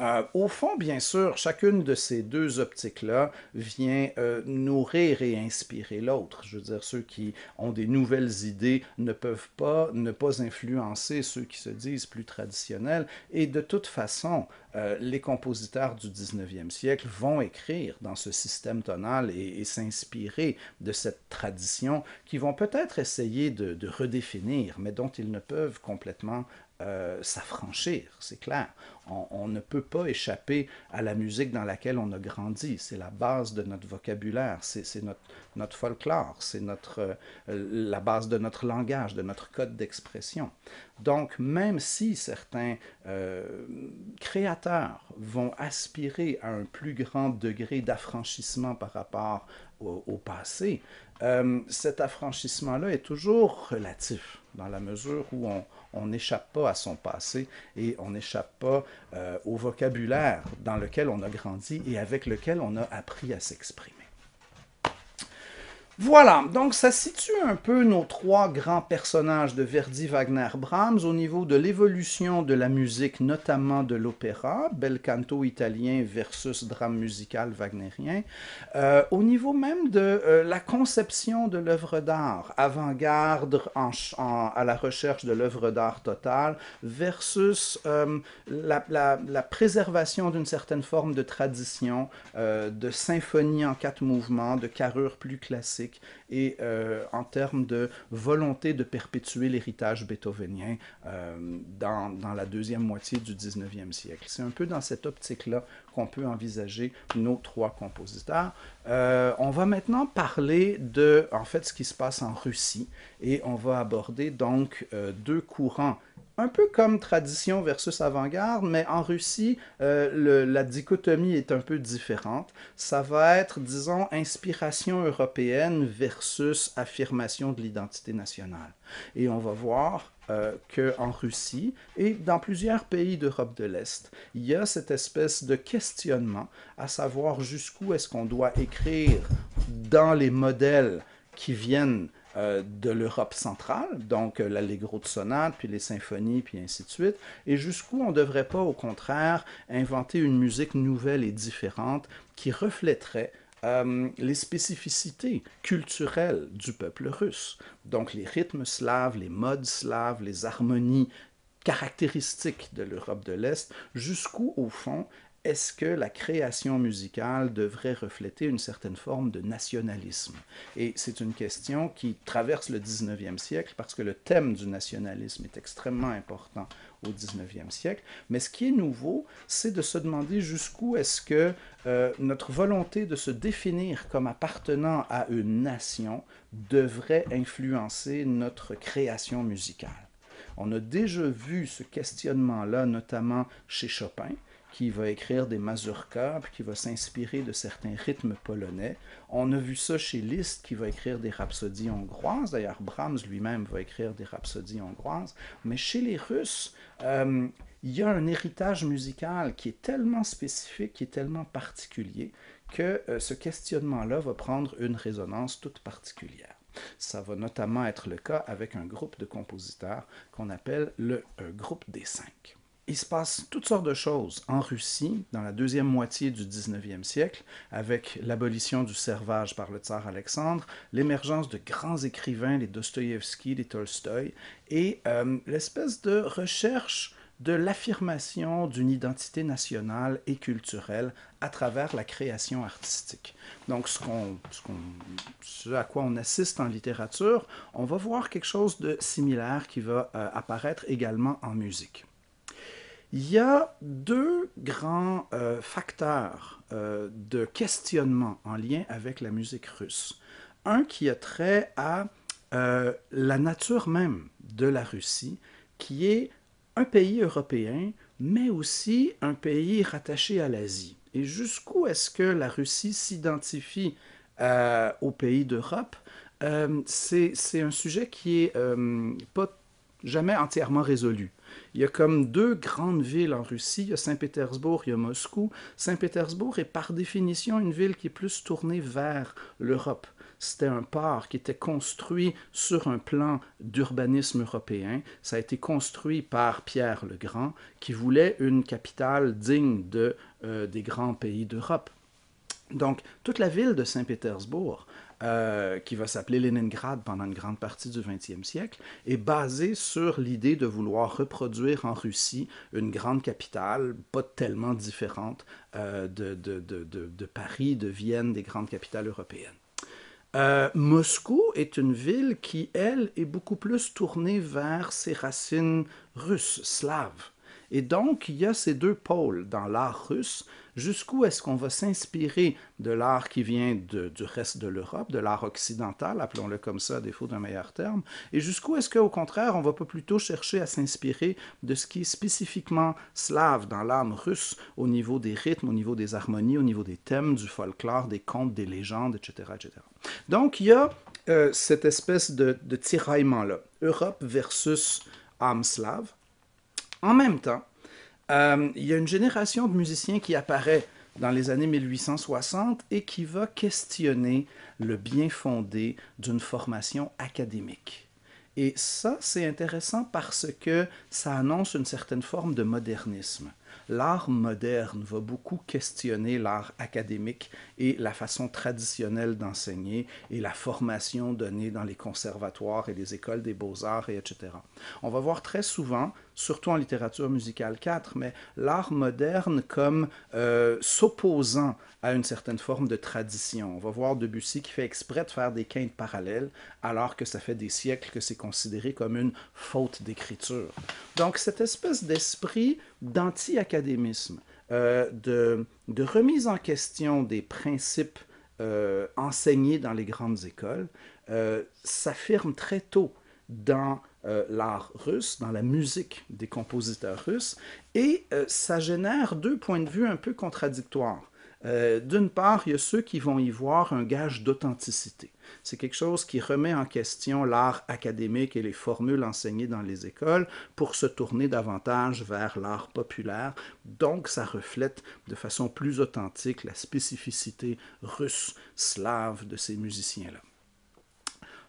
Euh, au fond, bien sûr, chacune de ces deux optiques-là vient euh, nourrir et inspirer l'autre. Je veux dire, ceux qui ont des nouvelles idées ne peuvent pas ne pas influencer ceux qui se disent plus traditionnels. Et de toute façon, euh, les compositeurs du 19e siècle vont écrire dans ce système tonal et, s'inspirer de cette tradition qui vont peut-être essayer de, redéfinir, mais dont ils ne peuvent complètement s'affranchir, c'est clair. On, ne peut pas échapper à la musique dans laquelle on a grandi. C'est la base de notre vocabulaire, c'est notre, folklore, c'est euh, la base de notre langage, de notre code d'expression. Donc, même si certains euh, créateurs vont aspirer à un plus grand degré d'affranchissement par rapport au, passé, euh, cet affranchissement-là est toujours relatif, dans la mesure où on n'échappe pas à son passé et on n'échappe pas euh, au vocabulaire dans lequel on a grandi et avec lequel on a appris à s'exprimer. Voilà, donc ça situe un peu nos trois grands personnages de Verdi, Wagner, Brahms au niveau de l'évolution de la musique, notamment de l'opéra, bel canto italien versus drame musical wagnérien, euh, au niveau même de euh, la conception de l'œuvre d'art, avant-garde à la recherche de l'œuvre d'art totale, versus euh, la, la, préservation d'une certaine forme de tradition, de symphonie en quatre mouvements, de carrure plus classique et euh, en termes de volonté de perpétuer l'héritage beethovenien euh, dans, la deuxième moitié du 19e siècle. C'est un peu dans cette optique-là qu'on peut envisager nos trois compositeurs. Euh, on va maintenant parler de, en fait, ce qui se passe en Russie et on va aborder donc deux courants un peu comme tradition versus avant-garde, mais en Russie, euh, la dichotomie est un peu différente. Ça va être, disons, inspiration européenne versus affirmation de l'identité nationale. Et on va voir euh, qu'en Russie et dans plusieurs pays d'Europe de l'Est, il y a cette espèce de questionnement à savoir jusqu'où est-ce qu'on doit écrire dans les modèles qui viennent euh, de l'Europe centrale, donc euh, l'allegro de sonate, puis les symphonies, puis ainsi de suite, et jusqu'où on ne devrait pas, au contraire, inventer une musique nouvelle et différente qui reflèterait euh, les spécificités culturelles du peuple russe. Donc les rythmes slaves, les modes slaves, les harmonies caractéristiques de l'Europe de l'Est, jusqu'où, au fond, est-ce que la création musicale devrait refléter une certaine forme de nationalisme? Et c'est une question qui traverse le 19e siècle parce que le thème du nationalisme est extrêmement important au 19e siècle. Mais ce qui est nouveau, c'est de se demander jusqu'où est-ce que euh, notre volonté de se définir comme appartenant à une nation devrait influencer notre création musicale. On a déjà vu ce questionnement-là, notamment chez Chopin, qui va écrire des mazurkas, qui va s'inspirer de certains rythmes polonais. On a vu ça chez Liszt, qui va écrire des rhapsodies hongroises. D'ailleurs, Brahms lui-même va écrire des rhapsodies hongroises. Mais chez les Russes, euh, il y a un héritage musical qui est tellement spécifique, qui est tellement particulier, que euh, ce questionnement-là va prendre une résonance toute particulière. Ça va notamment être le cas avec un groupe de compositeurs qu'on appelle le euh, groupe des cinq il se passe toutes sortes de choses en Russie dans la deuxième moitié du 19e siècle, avec l'abolition du servage par le tsar Alexandre, l'émergence de grands écrivains, les Dostoïevski, les Tolstoï, et euh, l'espèce de recherche de l'affirmation d'une identité nationale et culturelle à travers la création artistique. Donc, ce, ce, à quoi on assiste en littérature, on va voir quelque chose de similaire qui va euh, apparaître également en musique. Il y a deux grands euh, facteurs euh, de questionnement en lien avec la musique russe. Un qui a trait à euh, la nature même de la Russie, qui est un pays européen, mais aussi un pays rattaché à l'Asie. Et jusqu'où est-ce que la Russie s'identifie aux pays d'Europe? C'est un sujet qui est pas jamais entièrement résolu. Il y a comme deux grandes villes en Russie, il y a Saint-Pétersbourg, il y a Moscou. Saint-Pétersbourg est par définition une ville qui est plus tournée vers l'Europe. C'était un port qui était construit sur un plan d'urbanisme européen. Ça a été construit par Pierre le Grand, qui voulait une capitale digne euh, des grands pays d'Europe. Donc, toute la ville de Saint-Pétersbourg euh, qui va s'appeler Leningrad pendant une grande partie du XXe siècle, est basé sur l'idée de vouloir reproduire en Russie une grande capitale, pas tellement différente euh, de, Paris, de Vienne, des grandes capitales européennes. Euh, Moscou est une ville qui, elle, est beaucoup plus tournée vers ses racines russes, slaves. Et donc, il y a ces deux pôles dans l'art russe. Jusqu'où est-ce qu'on va s'inspirer de l'art qui vient du reste de l'Europe, de l'art occidental, appelons-le comme ça à défaut d'un meilleur terme, et jusqu'où est-ce qu'au contraire, on va pas plutôt chercher à s'inspirer de ce qui est spécifiquement slave dans l'âme russe au niveau des rythmes, au niveau des harmonies, au niveau des thèmes, du folklore, des contes, des légendes, etc. etc. Donc, il y a euh, cette espèce de, de tiraillement-là, Europe versus âme slave, en même temps, euh, il y a une génération de musiciens qui apparaît dans les années 1860 et qui va questionner le bien fondé d'une formation académique. Et ça, c'est intéressant parce que ça annonce une certaine forme de modernisme l'art moderne va beaucoup questionner l'art académique et la façon traditionnelle d'enseigner et la formation donnée dans les conservatoires et les écoles des beaux-arts, et etc. On va voir très souvent, surtout en littérature musicale 4, mais l'art moderne comme euh, s'opposant à une certaine forme de tradition. On va voir Debussy qui fait exprès de faire des quintes parallèles, alors que ça fait des siècles que c'est considéré comme une faute d'écriture. Donc cette espèce d'esprit d'anti-académisme, euh, de, remise en question des principes euh, enseignés dans les grandes écoles, euh, s'affirme très tôt dans l'art russe, dans la musique des compositeurs russes, et ça génère deux points de vue un peu contradictoires. D'une part, il y a ceux qui vont y voir un gage d'authenticité. C'est quelque chose qui remet en question l'art académique et les formules enseignées dans les écoles pour se tourner davantage vers l'art populaire. Donc, ça reflète de façon plus authentique la spécificité russe, slave de ces musiciens-là.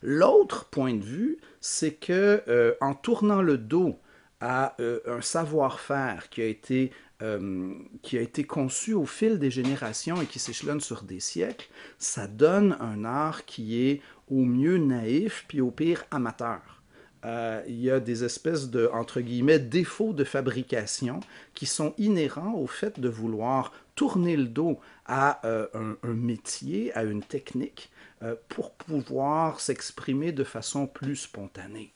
L'autre point de vue, c'est que euh, en tournant le dos à euh, un savoir-faire qui a été euh, qui a été conçu au fil des générations et qui s'échelonne sur des siècles, ça donne un art qui est au mieux naïf puis au pire amateur. Euh, il y a des espèces de, entre guillemets, défauts de fabrication qui sont inhérents au fait de vouloir tourner le dos à euh, un, un, métier, à une technique, pour pouvoir s'exprimer de façon plus spontanée.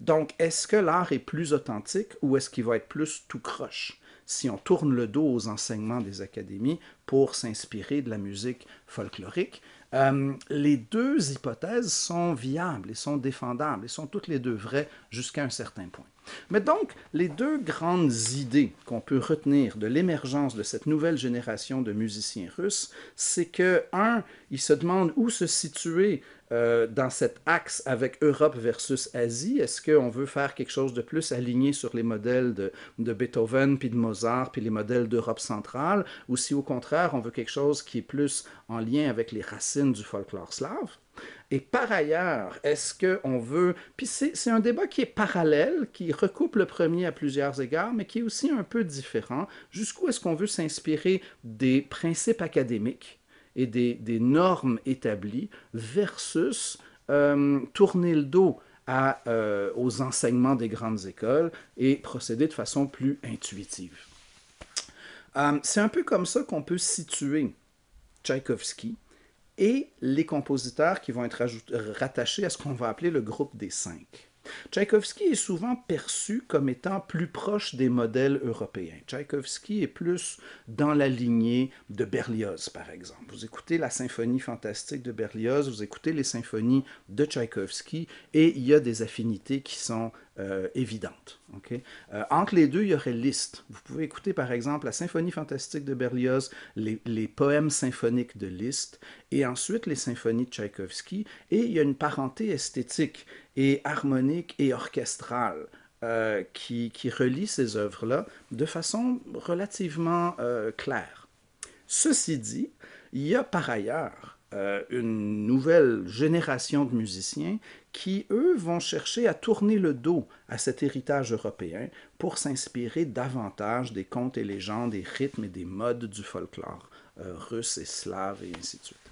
Donc, est-ce que l'art est plus authentique ou est-ce qu'il va être plus tout croche? Si on tourne le dos aux enseignements des académies pour s'inspirer de la musique folklorique. Euh, les deux hypothèses sont viables et sont défendables et sont toutes les deux vraies jusqu'à un certain point. Mais donc, les deux grandes idées qu'on peut retenir de l'émergence de cette nouvelle génération de musiciens russes, c'est que, un, ils se demandent où se situer euh, dans cet axe avec Europe versus Asie? Est-ce qu'on veut faire quelque chose de plus aligné sur les modèles de, de Beethoven, puis de Mozart, puis les modèles d'Europe centrale, ou si au contraire on veut quelque chose qui est plus en lien avec les racines du folklore slave? Et par ailleurs, est-ce qu'on veut... Puis c'est un débat qui est parallèle, qui recoupe le premier à plusieurs égards, mais qui est aussi un peu différent. Jusqu'où est-ce qu'on veut s'inspirer des principes académiques et des, normes établies versus euh, tourner le dos euh, aux enseignements des grandes écoles et procéder de façon plus intuitive? Euh, c'est un peu comme ça qu'on peut situer Tchaïkovski et les compositeurs qui vont être rattachés à ce qu'on va appeler le groupe des cinq. Tchaïkovski est souvent perçu comme étant plus proche des modèles européens. Tchaïkovski est plus dans la lignée de Berlioz, par exemple. Vous écoutez la symphonie fantastique de Berlioz, vous écoutez les symphonies de Tchaïkovski, et il y a des affinités qui sont euh. Euh, entre les deux, il y aurait Liszt. Vous pouvez écouter par exemple la symphonie fantastique de Berlioz, les, les, poèmes symphoniques de Liszt, et ensuite les symphonies de Tchaïkovski, et il y a une parenté esthétique et harmonique et orchestrale. Euh, qui, relie ces œuvres-là de façon relativement claire. Ceci dit, il y a par ailleurs euh, une nouvelle génération de musiciens qui, eux, vont chercher à tourner le dos à cet héritage européen pour s'inspirer davantage des contes et légendes, des rythmes et des modes du folklore euh, russe et slave et ainsi de suite.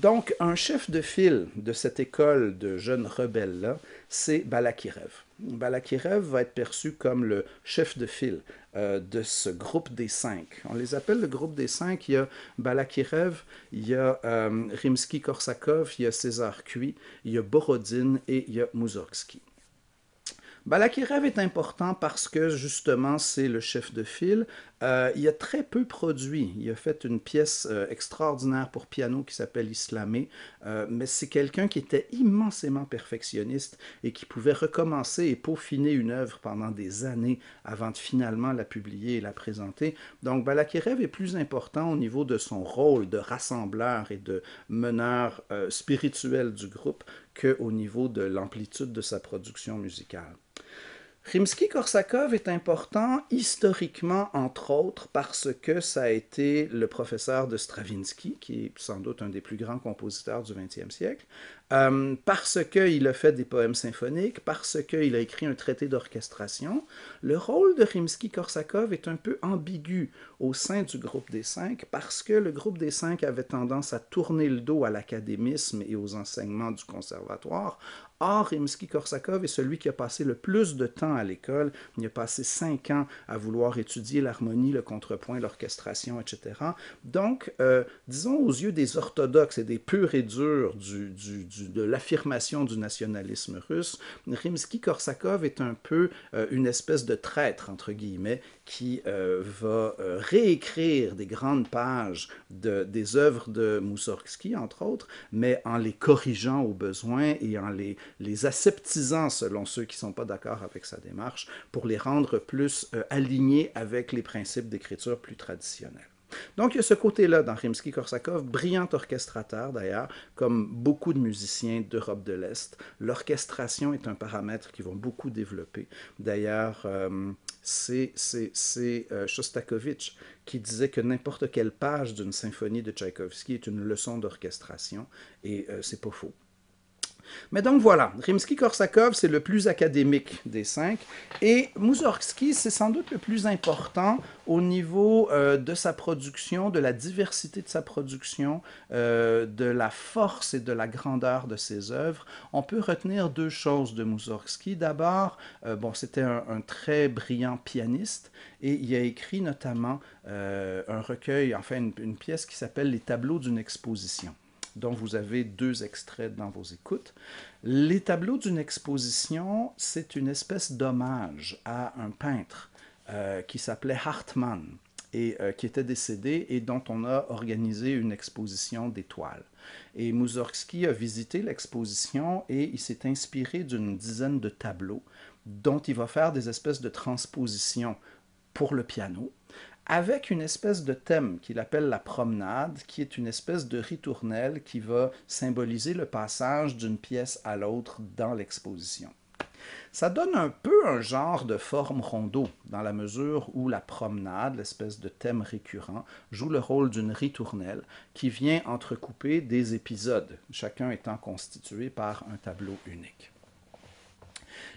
Donc, un chef de file de cette école de jeunes rebelles-là, c'est Balakirev. Balakirev va être perçu comme le chef de file euh, de ce groupe des cinq. On les appelle le groupe des cinq. Il y a Balakirev, il y a euh, Rimsky-Korsakov, il y a César Cui, il y a Borodine et il y a Moussorgsky. Balakirev est important parce que justement c'est le chef de file. Euh, il a très peu produit. Il a fait une pièce euh, extraordinaire pour piano qui s'appelle Islamé, euh, mais c'est quelqu'un qui était immensément perfectionniste et qui pouvait recommencer et peaufiner une œuvre pendant des années avant de finalement la publier et la présenter. Donc Balakirev est plus important au niveau de son rôle de rassembleur et de meneur spirituel du groupe qu'au niveau de l'amplitude de sa production musicale. Rimsky-Korsakov est important historiquement, entre autres, parce que ça a été le professeur de Stravinsky, qui est sans doute un des plus grands compositeurs du XXe siècle, euh, parce qu'il a fait des poèmes symphoniques, parce qu'il a écrit un traité d'orchestration. Le rôle de Rimsky-Korsakov est un peu ambigu au sein du groupe des cinq, parce que le groupe des cinq avait tendance à tourner le dos à l'académisme et aux enseignements du conservatoire, Or, Rimsky-Korsakov est celui qui a passé le plus de temps à l'école. Il a passé cinq ans à vouloir étudier l'harmonie, le contrepoint, l'orchestration, etc. Donc, euh, disons, aux yeux des orthodoxes et des purs et durs du, de l'affirmation du nationalisme russe, Rimsky-Korsakov est un peu euh, une espèce de traître, entre guillemets, qui euh, va réécrire des grandes pages de, des œuvres de Moussorgsky, entre autres, mais en les corrigeant au besoin et en les les aseptisant selon ceux qui ne sont pas d'accord avec sa démarche, pour les rendre plus euh, alignés avec les principes d'écriture plus traditionnels. Donc, il y a ce côté-là dans Rimsky-Korsakov, brillant orchestrateur d'ailleurs, comme beaucoup de musiciens d'Europe de l'Est. L'orchestration est un paramètre qu'ils vont beaucoup développer. D'ailleurs, euh, c'est euh, Shostakovich qui disait que n'importe quelle page d'une symphonie de Tchaïkovski est une leçon d'orchestration, et c'est pas faux. Mais donc voilà, Rimsky-Korsakov, c'est le plus académique des cinq, et Moussorgsky, c'est sans doute le plus important au niveau euh, de sa production, de la diversité de sa production, euh, de la force et de la grandeur de ses œuvres. On peut retenir deux choses de Moussorgsky. D'abord, euh, bon, c'était un, très brillant pianiste, et il a écrit notamment un recueil, enfin une pièce qui s'appelle Les tableaux d'une exposition dont vous avez deux extraits dans vos écoutes. Les tableaux d'une exposition, c'est une espèce d'hommage à un peintre euh, qui s'appelait Hartmann et euh, qui était décédé et dont on a organisé une exposition d'étoiles. Et Mussorgsky a visité l'exposition et il s'est inspiré d'une dizaine de tableaux dont il va faire des espèces de transpositions pour le piano avec une espèce de thème qu'il appelle la promenade, qui est une espèce de ritournelle qui va symboliser le passage d'une pièce à l'autre dans l'exposition. Ça donne un peu un genre de forme rondeau, dans la mesure où la promenade, l'espèce de thème récurrent, joue le rôle d'une ritournelle qui vient entrecouper des épisodes, chacun étant constitué par un tableau unique.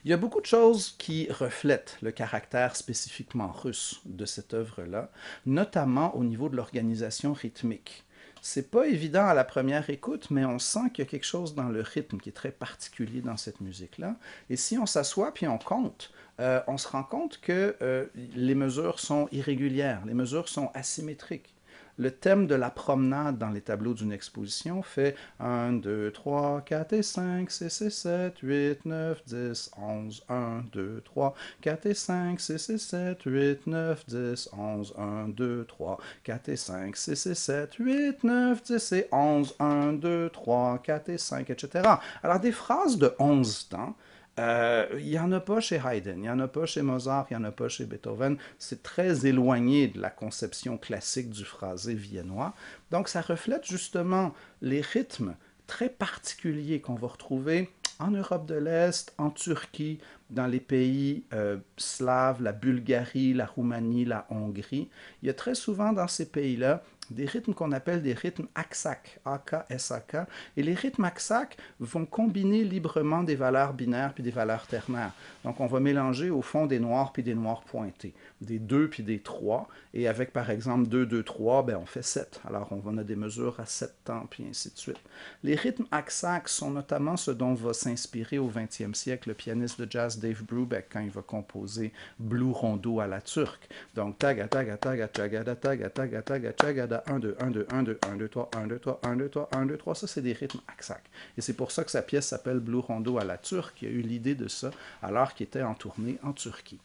Il y a beaucoup de choses qui reflètent le caractère spécifiquement russe de cette œuvre-là, notamment au niveau de l'organisation rythmique. C'est pas évident à la première écoute, mais on sent qu'il y a quelque chose dans le rythme qui est très particulier dans cette musique-là. Et si on s'assoit puis on compte, euh, on se rend compte que euh, les mesures sont irrégulières, les mesures sont asymétriques le thème de la promenade dans les tableaux d'une exposition fait 1, 2, 3, 4 et 5, 6 et 7, 8, 9, 10, 11, 1, 2, 3, 4 et 5, 6 et 7, 8, 9, 10, 11, 1, 2, 3, 4 et 5, 6 et 7, 8, 9, 10 et 11, 1, 2, 3, 4 et 5, etc. Alors des phrases de 11 temps euh, il n'y en a pas chez Haydn, il n'y en a pas chez Mozart, il n'y en a pas chez Beethoven. C'est très éloigné de la conception classique du phrasé viennois. Donc ça reflète justement les rythmes très particuliers qu'on va retrouver en Europe de l'Est, en Turquie, dans les pays euh, slaves, la Bulgarie, la Roumanie, la Hongrie. Il y a très souvent dans ces pays-là des rythmes qu'on appelle des rythmes aksak, A-K-S-A-K, et les rythmes aksak vont combiner librement des valeurs binaires puis des valeurs ternaires. Donc on va mélanger au fond des noirs puis des noirs pointés, des 2 puis des 3. Et avec, par exemple, 2, 2, 3, ben, on fait 7. Alors, on a des mesures à 7 temps, puis ainsi de suite. Les rythmes axax sont notamment ce dont va s'inspirer au 20e siècle le pianiste de jazz Dave Brubeck quand il va composer Blue Rondo à la turque. Donc, taga, taga, taga, tagada, taga, taga, taga, 1, 2, 1, 2, 1, 2, 1, 2, 3, 1, 2, 3, 1, 2, 3, 1, 2, 3. Ça, c'est des rythmes axax. Et c'est pour ça que sa pièce s'appelle Blue Rondo à la turque. Il y a eu l'idée de ça alors qu'il était en tournée en Turquie.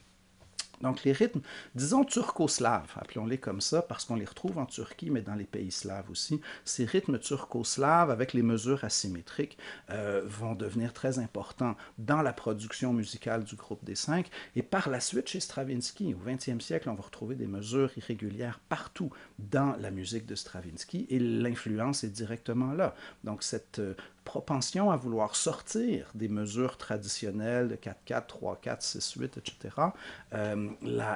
Donc les rythmes, disons turco-slaves, appelons-les comme ça, parce qu'on les retrouve en Turquie, mais dans les pays slaves aussi, ces rythmes turco-slaves, avec les mesures asymétriques, euh, vont devenir très importants dans la production musicale du groupe des cinq. Et par la suite, chez Stravinsky, au XXe siècle, on va retrouver des mesures irrégulières partout dans la musique de Stravinsky, et l'influence est directement là. Donc cette euh, propension à vouloir sortir des mesures traditionnelles de 4-4, 3-4, 6-8, etc.,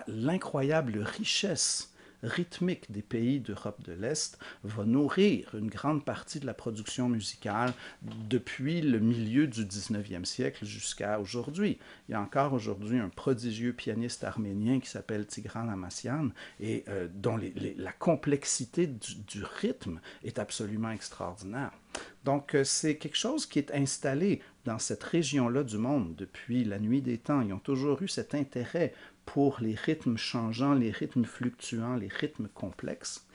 l'incroyable richesse rythmique des pays d'Europe de l'Est va nourrir une grande partie de la production musicale depuis le milieu du 19e siècle jusqu'à aujourd'hui. Il y a encore aujourd'hui un prodigieux pianiste arménien qui s'appelle Tigran Amassian et euh, dont la complexité du, rythme est absolument extraordinaire. Donc, euh, c'est quelque chose qui est installé dans cette région-là du monde depuis la nuit des temps. Ils ont toujours eu cet intérêt pour les rythmes changeants, les rythmes fluctuants, les rythmes complexes.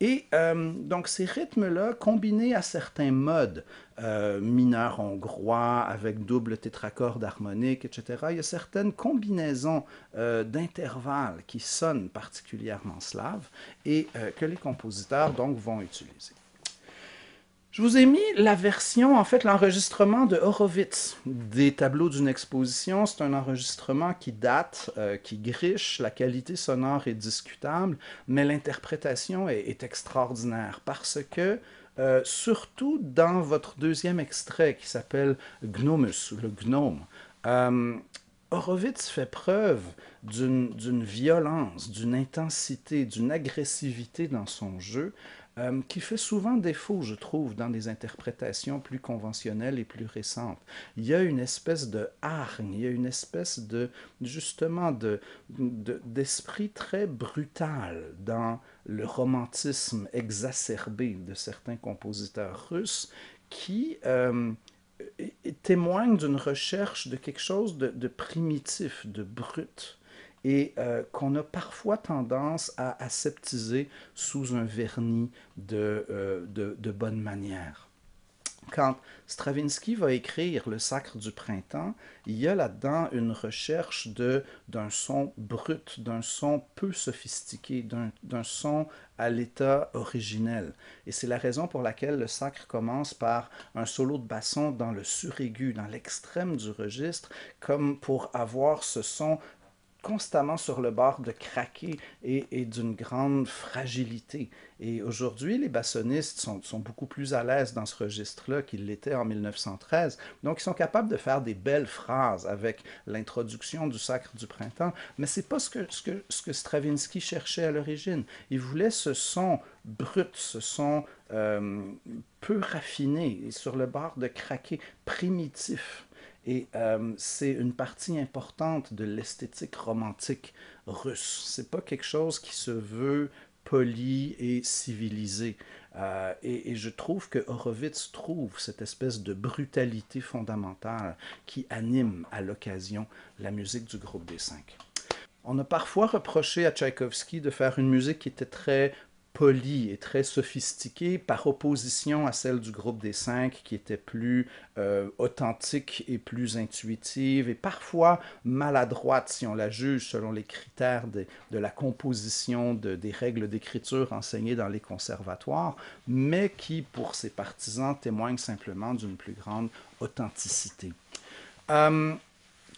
Et euh, donc ces rythmes-là, combinés à certains modes, euh, mineurs hongrois avec double tétracorde harmonique, etc., il y a certaines combinaisons euh, d'intervalles qui sonnent particulièrement slaves et que les compositeurs donc vont utiliser. Je vous ai mis la version, en fait, l'enregistrement de Horowitz des tableaux d'une exposition. C'est un enregistrement qui date, euh, qui griche, la qualité sonore est discutable, mais l'interprétation est, extraordinaire parce que, euh, surtout dans votre deuxième extrait qui s'appelle Gnomus, le gnome, euh, Horowitz fait preuve d'une violence, d'une intensité, d'une agressivité dans son jeu euh, qui fait souvent défaut, je trouve, dans des interprétations plus conventionnelles et plus récentes. Il y a une espèce de hargne, il y a une espèce de, justement, d'esprit très brutal dans le romantisme exacerbé de certains compositeurs russes qui euh, témoignent d'une recherche de quelque chose de primitif, de brut et euh, qu'on a parfois tendance à aseptiser sous un vernis de, euh, de, de, bonne manière. Quand Stravinsky va écrire Le Sacre du printemps, il y a là-dedans une recherche d'un son brut, d'un son peu sophistiqué, d'un son à l'état originel. Et c'est la raison pour laquelle le sacre commence par un solo de basson dans le suraigu, dans l'extrême du registre, comme pour avoir ce son constamment sur le bord de craquer et, d'une grande fragilité. Et aujourd'hui, les bassonistes sont, sont, beaucoup plus à l'aise dans ce registre-là qu'ils l'étaient en 1913. Donc, ils sont capables de faire des belles phrases avec l'introduction du Sacre du Printemps, mais ce n'est pas ce que, ce, que, ce que Stravinsky cherchait à l'origine. Il voulait ce son brut, ce son euh, peu raffiné et sur le bord de craquer, primitif. Et euh, c'est une partie importante de l'esthétique romantique russe. C'est pas quelque chose qui se veut poli et civilisé. Euh, et, je trouve que Horowitz trouve cette espèce de brutalité fondamentale qui anime à l'occasion la musique du groupe des cinq. On a parfois reproché à Tchaïkovski de faire une musique qui était très polie et très sophistiquée par opposition à celle du groupe des cinq qui était plus euh, authentique et plus intuitive et parfois maladroite si on la juge selon les critères de, la composition de, des règles d'écriture enseignées dans les conservatoires, mais qui pour ses partisans témoigne simplement d'une plus grande authenticité. Euh,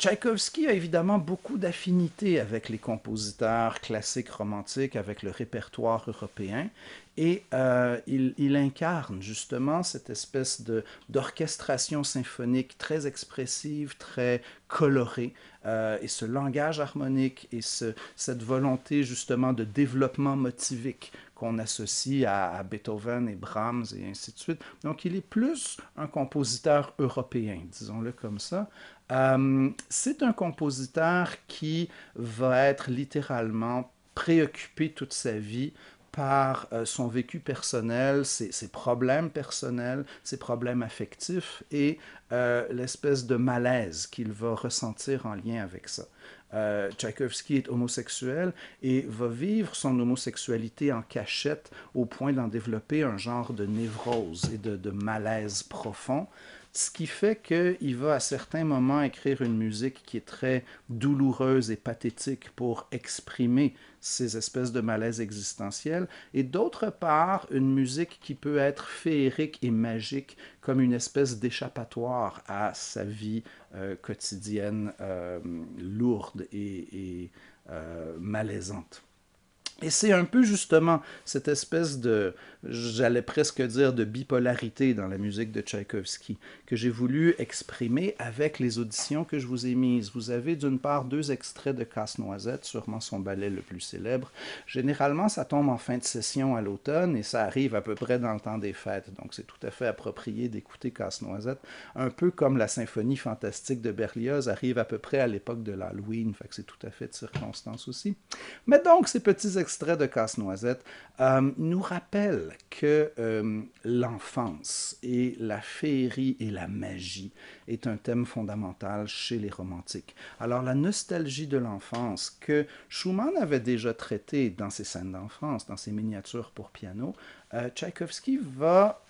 Tchaïkovski a évidemment beaucoup d'affinités avec les compositeurs classiques romantiques, avec le répertoire européen, et euh, il, incarne justement cette espèce d'orchestration symphonique très expressive, très colorée, euh, et ce langage harmonique et ce, cette volonté justement de développement motivique qu'on associe à, Beethoven et Brahms et ainsi de suite. Donc il est plus un compositeur européen, disons-le comme ça, euh, c'est un compositeur qui va être littéralement préoccupé toute sa vie par euh, son vécu personnel, ses, problèmes personnels, ses problèmes affectifs et euh, l'espèce de malaise qu'il va ressentir en lien avec ça. Tchaïkovski est homosexuel et va vivre son homosexualité en cachette au point d'en développer un genre de névrose et de malaise profond ce qui fait qu'il va à certains moments écrire une musique qui est très douloureuse et pathétique pour exprimer ces espèces de malaise existentiels, et d'autre part, une musique qui peut être féerique et magique comme une espèce d'échappatoire à sa vie euh, quotidienne euh, lourde et, euh, malaisante. Et c'est un peu justement cette espèce de, j'allais presque dire, de bipolarité dans la musique de Tchaïkovski que j'ai voulu exprimer avec les auditions que je vous ai mises. Vous avez d'une part deux extraits de Casse-Noisette, sûrement son ballet le plus célèbre. Généralement, ça tombe en fin de session à l'automne et ça arrive à peu près dans le temps des fêtes. Donc c'est tout à fait approprié d'écouter Casse-Noisette, un peu comme la symphonie fantastique de Berlioz arrive à peu près à l'époque de l'Halloween. Fait c'est tout à fait de circonstance aussi. Mais donc, ces petits extraits extrait de Casse-Noisette euh, nous rappelle que euh, l'enfance et la féerie et la magie est un thème fondamental chez les romantiques. Alors la nostalgie de l'enfance que Schumann avait déjà traité dans ses scènes d'enfance, dans ses miniatures pour piano, euh, Tchaïkovski va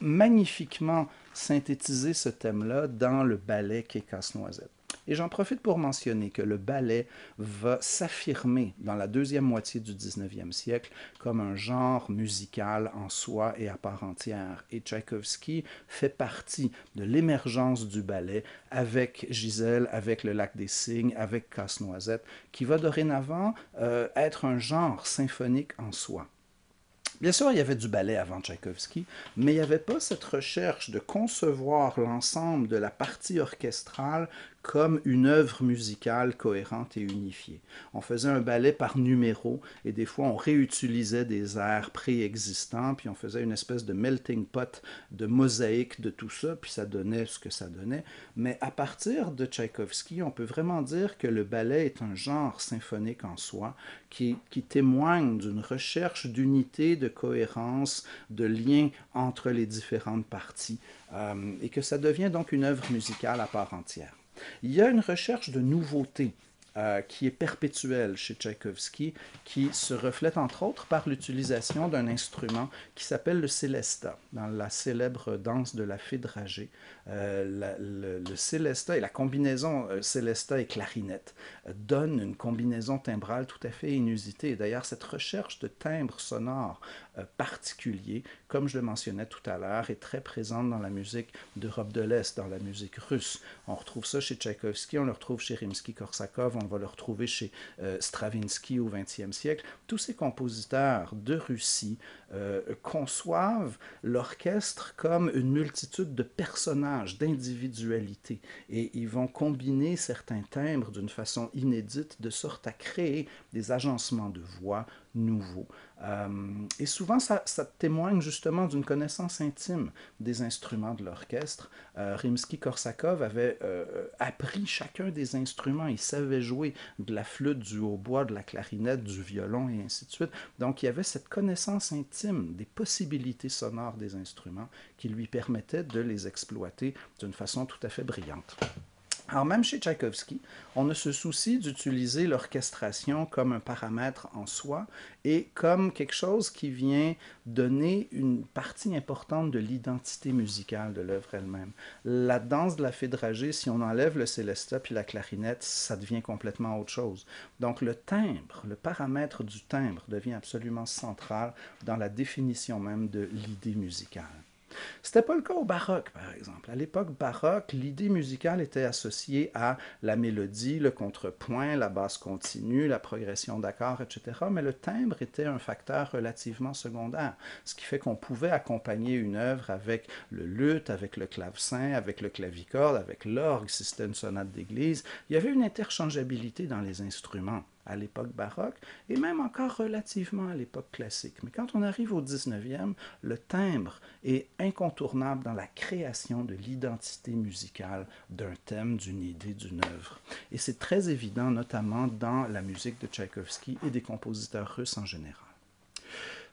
magnifiquement synthétiser ce thème-là dans le ballet qu'est Casse-Noisette. Et j'en profite pour mentionner que le ballet va s'affirmer dans la deuxième moitié du 19e siècle comme un genre musical en soi et à part entière. Et Tchaïkovski fait partie de l'émergence du ballet avec Gisèle, avec le Lac des Cygnes, avec Casse-Noisette, qui va dorénavant euh, être un genre symphonique en soi. Bien sûr, il y avait du ballet avant Tchaïkovski, mais il n'y avait pas cette recherche de concevoir l'ensemble de la partie orchestrale comme une œuvre musicale cohérente et unifiée. On faisait un ballet par numéro et des fois on réutilisait des airs préexistants, puis on faisait une espèce de melting pot, de mosaïque de tout ça, puis ça donnait ce que ça donnait. Mais à partir de Tchaïkovski, on peut vraiment dire que le ballet est un genre symphonique en soi qui, témoigne d'une recherche d'unité, de cohérence, de lien entre les différentes parties, euh, et que ça devient donc une œuvre musicale à part entière. Il y a une recherche de nouveauté euh, qui est perpétuelle chez Tchaïkovski, qui se reflète entre autres par l'utilisation d'un instrument qui s'appelle le célesta, dans la célèbre danse de la fée dragée. Euh, le, le, et la combinaison euh, célesta et clarinette donnent une combinaison timbrale tout à fait inusitée. D'ailleurs, cette recherche de timbres sonores particuliers, comme je le mentionnais tout à l'heure, est très présente dans la musique d'Europe de l'Est, dans la musique russe. On retrouve ça chez Tchaïkovski, on le retrouve chez Rimsky-Korsakov, on va le retrouver chez euh, Stravinsky au XXe siècle. Tous ces compositeurs de Russie euh, conçoivent l'orchestre comme une multitude de personnages, d'individualités, et ils vont combiner certains timbres d'une façon inédite, de sorte à créer des agencements de voix nouveaux. Euh, et souvent, ça, ça témoigne justement d'une connaissance intime des instruments de l'orchestre. Euh, Rimsky-Korsakov avait euh, appris chacun des instruments. Il savait jouer de la flûte, du hautbois, de la clarinette, du violon et ainsi de suite. Donc, il y avait cette connaissance intime des possibilités sonores des instruments qui lui permettait de les exploiter d'une façon tout à fait brillante. Alors même chez Tchaïkovski, on a ce souci d'utiliser l'orchestration comme un paramètre en soi et comme quelque chose qui vient donner une partie importante de l'identité musicale de l'œuvre elle-même. La danse de la fée dragée, si on enlève le célesta puis la clarinette, ça devient complètement autre chose. Donc le timbre, le paramètre du timbre devient absolument central dans la définition même de l'idée musicale. C'était pas le cas au baroque, par exemple. À l'époque baroque, l'idée musicale était associée à la mélodie, le contrepoint, la basse continue, la progression d'accords, etc. Mais le timbre était un facteur relativement secondaire, ce qui fait qu'on pouvait accompagner une œuvre avec le luth, avec le clavecin, avec le clavicorde, avec l'orgue si c'était une sonate d'église. Il y avait une interchangeabilité dans les instruments à l'époque baroque et même encore relativement à l'époque classique. Mais quand on arrive au 19e, le timbre est incontournable dans la création de l'identité musicale d'un thème, d'une idée, d'une œuvre. Et c'est très évident notamment dans la musique de Tchaïkovski et des compositeurs russes en général.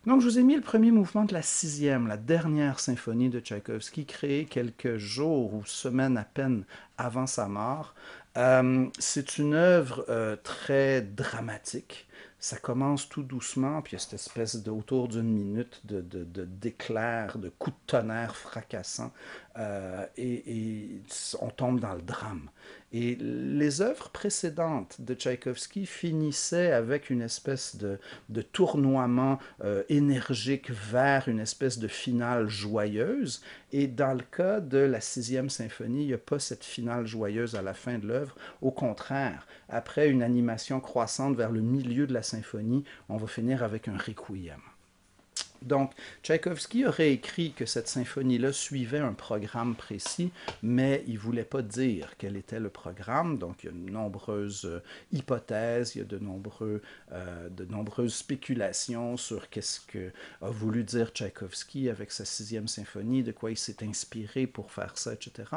Donc, je vous ai mis le premier mouvement de la sixième, la dernière symphonie de Tchaïkovski, créée quelques jours ou semaines à peine avant sa mort. Euh, c'est une œuvre euh, très dramatique. Ça commence tout doucement, puis il y a cette espèce d'autour d'une minute de, d'éclairs, de, de, coups de tonnerre fracassants, euh, et, on tombe dans le drame. Et les œuvres précédentes de Tchaïkovski finissaient avec une espèce de, de tournoiement euh, énergique vers une espèce de finale joyeuse. Et dans le cas de la sixième symphonie, il n'y a pas cette finale joyeuse à la fin de l'œuvre. Au contraire, après une animation croissante vers le milieu de la symphonie, on va finir avec un requiem. Donc, Tchaïkovski aurait écrit que cette symphonie-là suivait un programme précis, mais il ne voulait pas dire quel était le programme. Donc, il y a de nombreuses euh, hypothèses, il y a euh, de nombreuses spéculations sur qu'est-ce que a voulu dire Tchaïkovski avec sa sixième symphonie, de quoi il s'est inspiré pour faire ça, etc.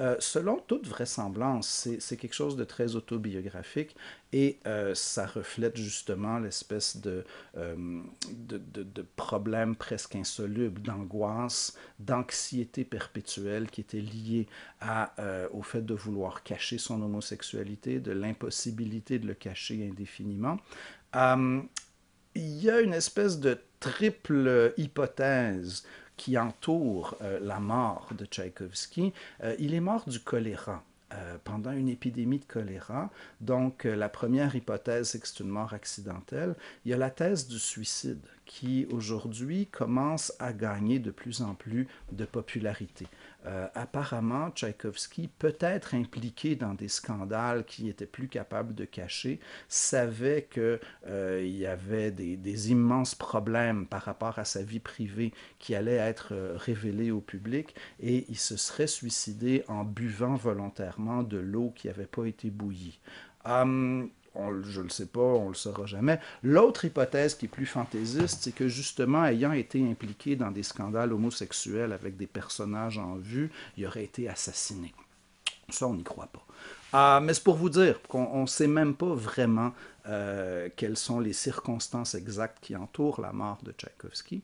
Euh, selon toute vraisemblance, c'est quelque chose de très autobiographique et ça reflète justement l'espèce de, de, de, de problème presque insoluble d'angoisse, d'anxiété perpétuelle qui était liée euh, au fait de vouloir cacher son homosexualité, de l'impossibilité de le cacher indéfiniment. Euh, il y a une espèce de triple hypothèse qui entoure euh, la mort de Tchaïkovski. il est mort du choléra. Pendant une épidémie de choléra. Donc, la première hypothèse, c'est que c'est une mort accidentelle. Il y a la thèse du suicide qui aujourd'hui commence à gagner de plus en plus de popularité. Euh, apparemment, Tchaïkovski, peut-être impliqué dans des scandales qu'il n'était plus capable de cacher, savait qu'il euh, y avait des, immenses problèmes par rapport à sa vie privée qui allaient être euh, révélés au public et il se serait suicidé en buvant volontairement de l'eau qui n'avait pas été bouillie. Je ne le sais pas, on ne le saura jamais. L'autre hypothèse qui est plus fantaisiste, c'est que justement, ayant été impliqué dans des scandales homosexuels avec des personnages en vue, il aurait été assassiné. Ça, on n'y croit pas. Ah, mais c'est pour vous dire qu'on ne sait même pas vraiment euh, quelles sont les circonstances exactes qui entourent la mort de Tchaïkovski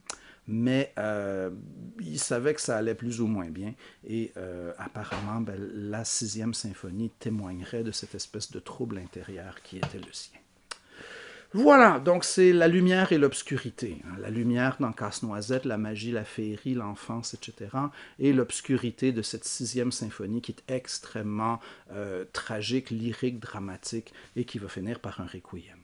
mais euh, il savait que ça allait plus ou moins bien. Et euh, apparemment, ben, la sixième symphonie témoignerait de cette espèce de trouble intérieur qui était le sien. Voilà, donc c'est la lumière et l'obscurité. Hein. La lumière dans Casse-Noisette, la magie, la féerie, l'enfance, etc. Et l'obscurité de cette sixième symphonie qui est extrêmement euh, tragique, lyrique, dramatique et qui va finir par un requiem.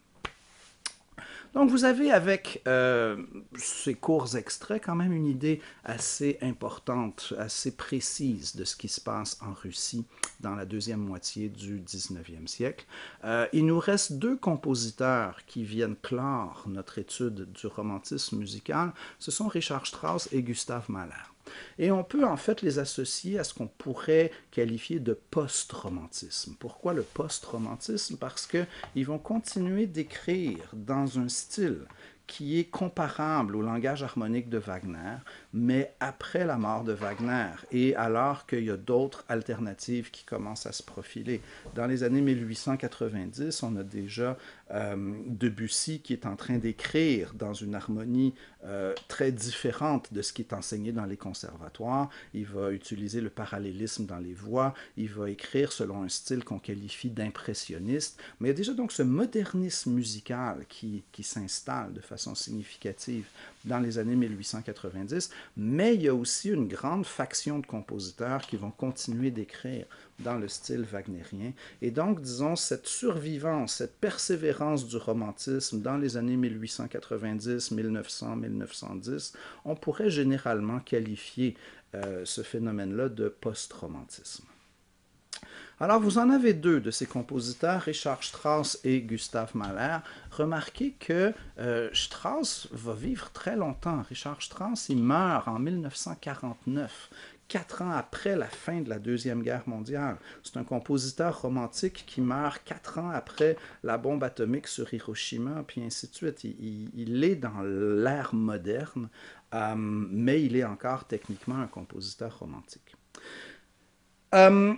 Donc vous avez avec euh, ces courts extraits quand même une idée assez importante, assez précise de ce qui se passe en Russie dans la deuxième moitié du 19e siècle. Euh, il nous reste deux compositeurs qui viennent clore notre étude du romantisme musical. Ce sont Richard Strauss et Gustave Mahler. Et on peut en fait les associer à ce qu'on pourrait qualifier de post-romantisme. Pourquoi le post-romantisme? Parce qu'ils vont continuer d'écrire dans un style qui est comparable au langage harmonique de Wagner, mais après la mort de Wagner et alors qu'il y a d'autres alternatives qui commencent à se profiler. Dans les années 1890, on a déjà euh, Debussy qui est en train d'écrire dans une harmonie euh, très différente de ce qui est enseigné dans les conservatoires. Il va utiliser le parallélisme dans les voix, il va écrire selon un style qu'on qualifie d'impressionniste, mais il y a déjà donc ce modernisme musical qui, qui s'installe de façon significative dans les années 1890, mais il y a aussi une grande faction de compositeurs qui vont continuer d'écrire dans le style wagnérien. Et donc, disons, cette survivance, cette persévérance du romantisme dans les années 1890, 1900, 1910, on pourrait généralement qualifier euh, ce phénomène-là de post-romantisme. Alors, vous en avez deux de ces compositeurs, Richard Strauss et Gustave Mahler. Remarquez que euh, Strauss va vivre très longtemps. Richard Strauss, il meurt en 1949 quatre ans après la fin de la Deuxième Guerre mondiale. C'est un compositeur romantique qui meurt quatre ans après la bombe atomique sur Hiroshima, puis ainsi de suite. Il, est dans l'ère moderne, euh, mais il est encore techniquement un compositeur romantique. Euh,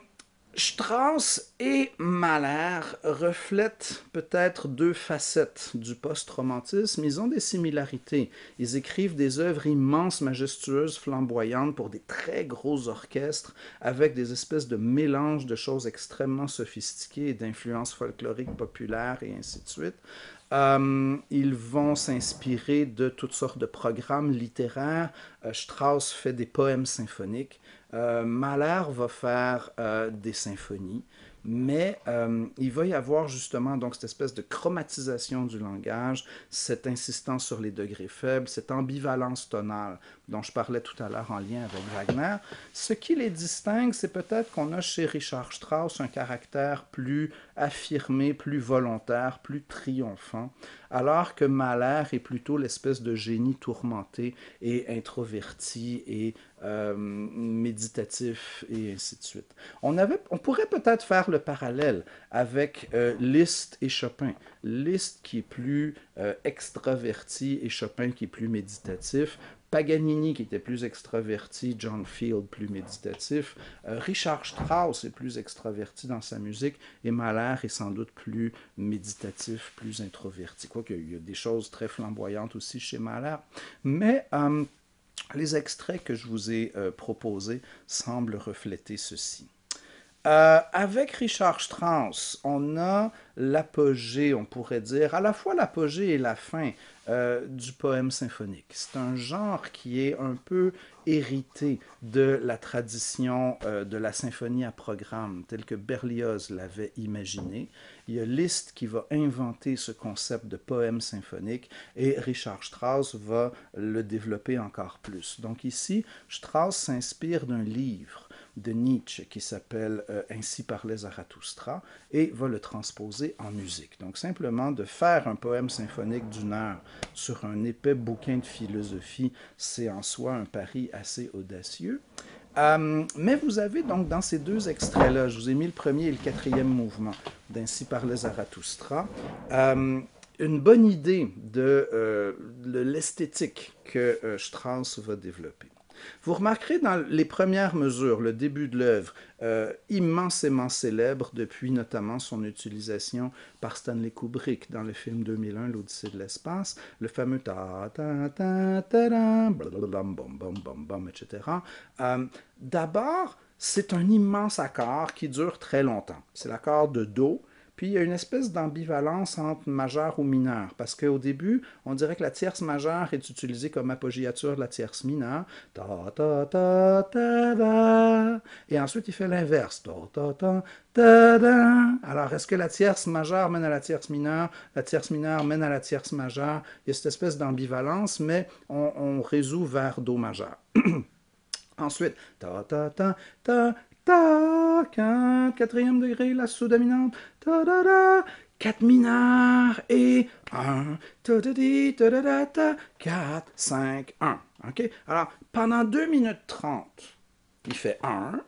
Strauss et Mahler reflètent peut-être deux facettes du post-romantisme. Ils ont des similarités. Ils écrivent des œuvres immenses, majestueuses, flamboyantes pour des très gros orchestres avec des espèces de mélanges de choses extrêmement sophistiquées et d'influences folkloriques populaires et ainsi de suite. Euh, ils vont s'inspirer de toutes sortes de programmes littéraires. Euh, Strauss fait des poèmes symphoniques. Euh, Mahler va faire des symphonies, mais euh, il va y avoir justement donc cette espèce de chromatisation du langage, cette insistance sur les degrés faibles, cette ambivalence tonale dont je parlais tout à l'heure en lien avec Wagner. Ce qui les distingue, c'est peut-être qu'on a chez Richard Strauss un caractère plus affirmé, plus volontaire, plus triomphant, alors que Mahler est plutôt l'espèce de génie tourmenté et introverti et euh, méditatif et ainsi de suite. On, avait, on pourrait peut-être faire le parallèle avec euh, Liszt et Chopin. Liszt qui est plus euh, extraverti et Chopin qui est plus méditatif. Paganini qui était plus extraverti, John Field plus méditatif, euh, Richard Strauss est plus extraverti dans sa musique et Mahler est sans doute plus méditatif, plus introverti. Quoique il y a des choses très flamboyantes aussi chez Mahler. Mais euh, les extraits que je vous ai euh, proposés semblent refléter ceci. avec Richard Strauss, on a l'apogée, on pourrait dire, à la fois l'apogée et la fin euh, du poème symphonique. C'est un genre qui est un peu hérité de la tradition euh, de la symphonie à programme, telle que Berlioz l'avait imaginé. Il y a Liszt qui va inventer ce concept de poème symphonique et Richard Strauss va le développer encore plus. Donc ici, Strauss s'inspire d'un livre de Nietzsche qui s'appelle euh, Ainsi parlait Zarathustra et va le transposer en musique. Donc simplement de faire un poème symphonique d'une heure sur un épais bouquin de philosophie, c'est en soi un pari assez audacieux. Euh, mais vous avez donc dans ces deux extraits-là, je vous ai mis le premier et le quatrième mouvement d'Ainsi parlait Zarathustra, euh, une bonne idée de l'esthétique que Strauss va développer. Vous remarquerez dans les premières mesures, le début de l'œuvre, euh, immensément célèbre depuis notamment son utilisation par Stanley Kubrick dans le film 2001, L'Odyssée de l'espace, le fameux ta ta ta ta bam bam bam bam etc. Euh, d'abord, c'est un immense accord qui dure très longtemps. C'est l'accord de Do puis il y a une espèce d'ambivalence entre majeur ou mineur, parce qu'au début, on dirait que la tierce majeure est utilisée comme apogéature de la tierce mineure. Ta, ta, ta, ta. Et ensuite, il fait l'inverse. Ta, ta, ta, ta. Alors, est-ce que la tierce majeure mène à la tierce mineure, la tierce mineure mène à la tierce majeure? Il y a cette espèce d'ambivalence, mais on, on résout vers Do majeur. Ensuite, ta ta ta ta ta, 4, quatrième degré, la sous-dominante, ta da da, 4 mineurs et 1, ta da di, ta da da ta, 4, 5, 1. OK? Alors, pendant 2 minutes 30, il fait 1,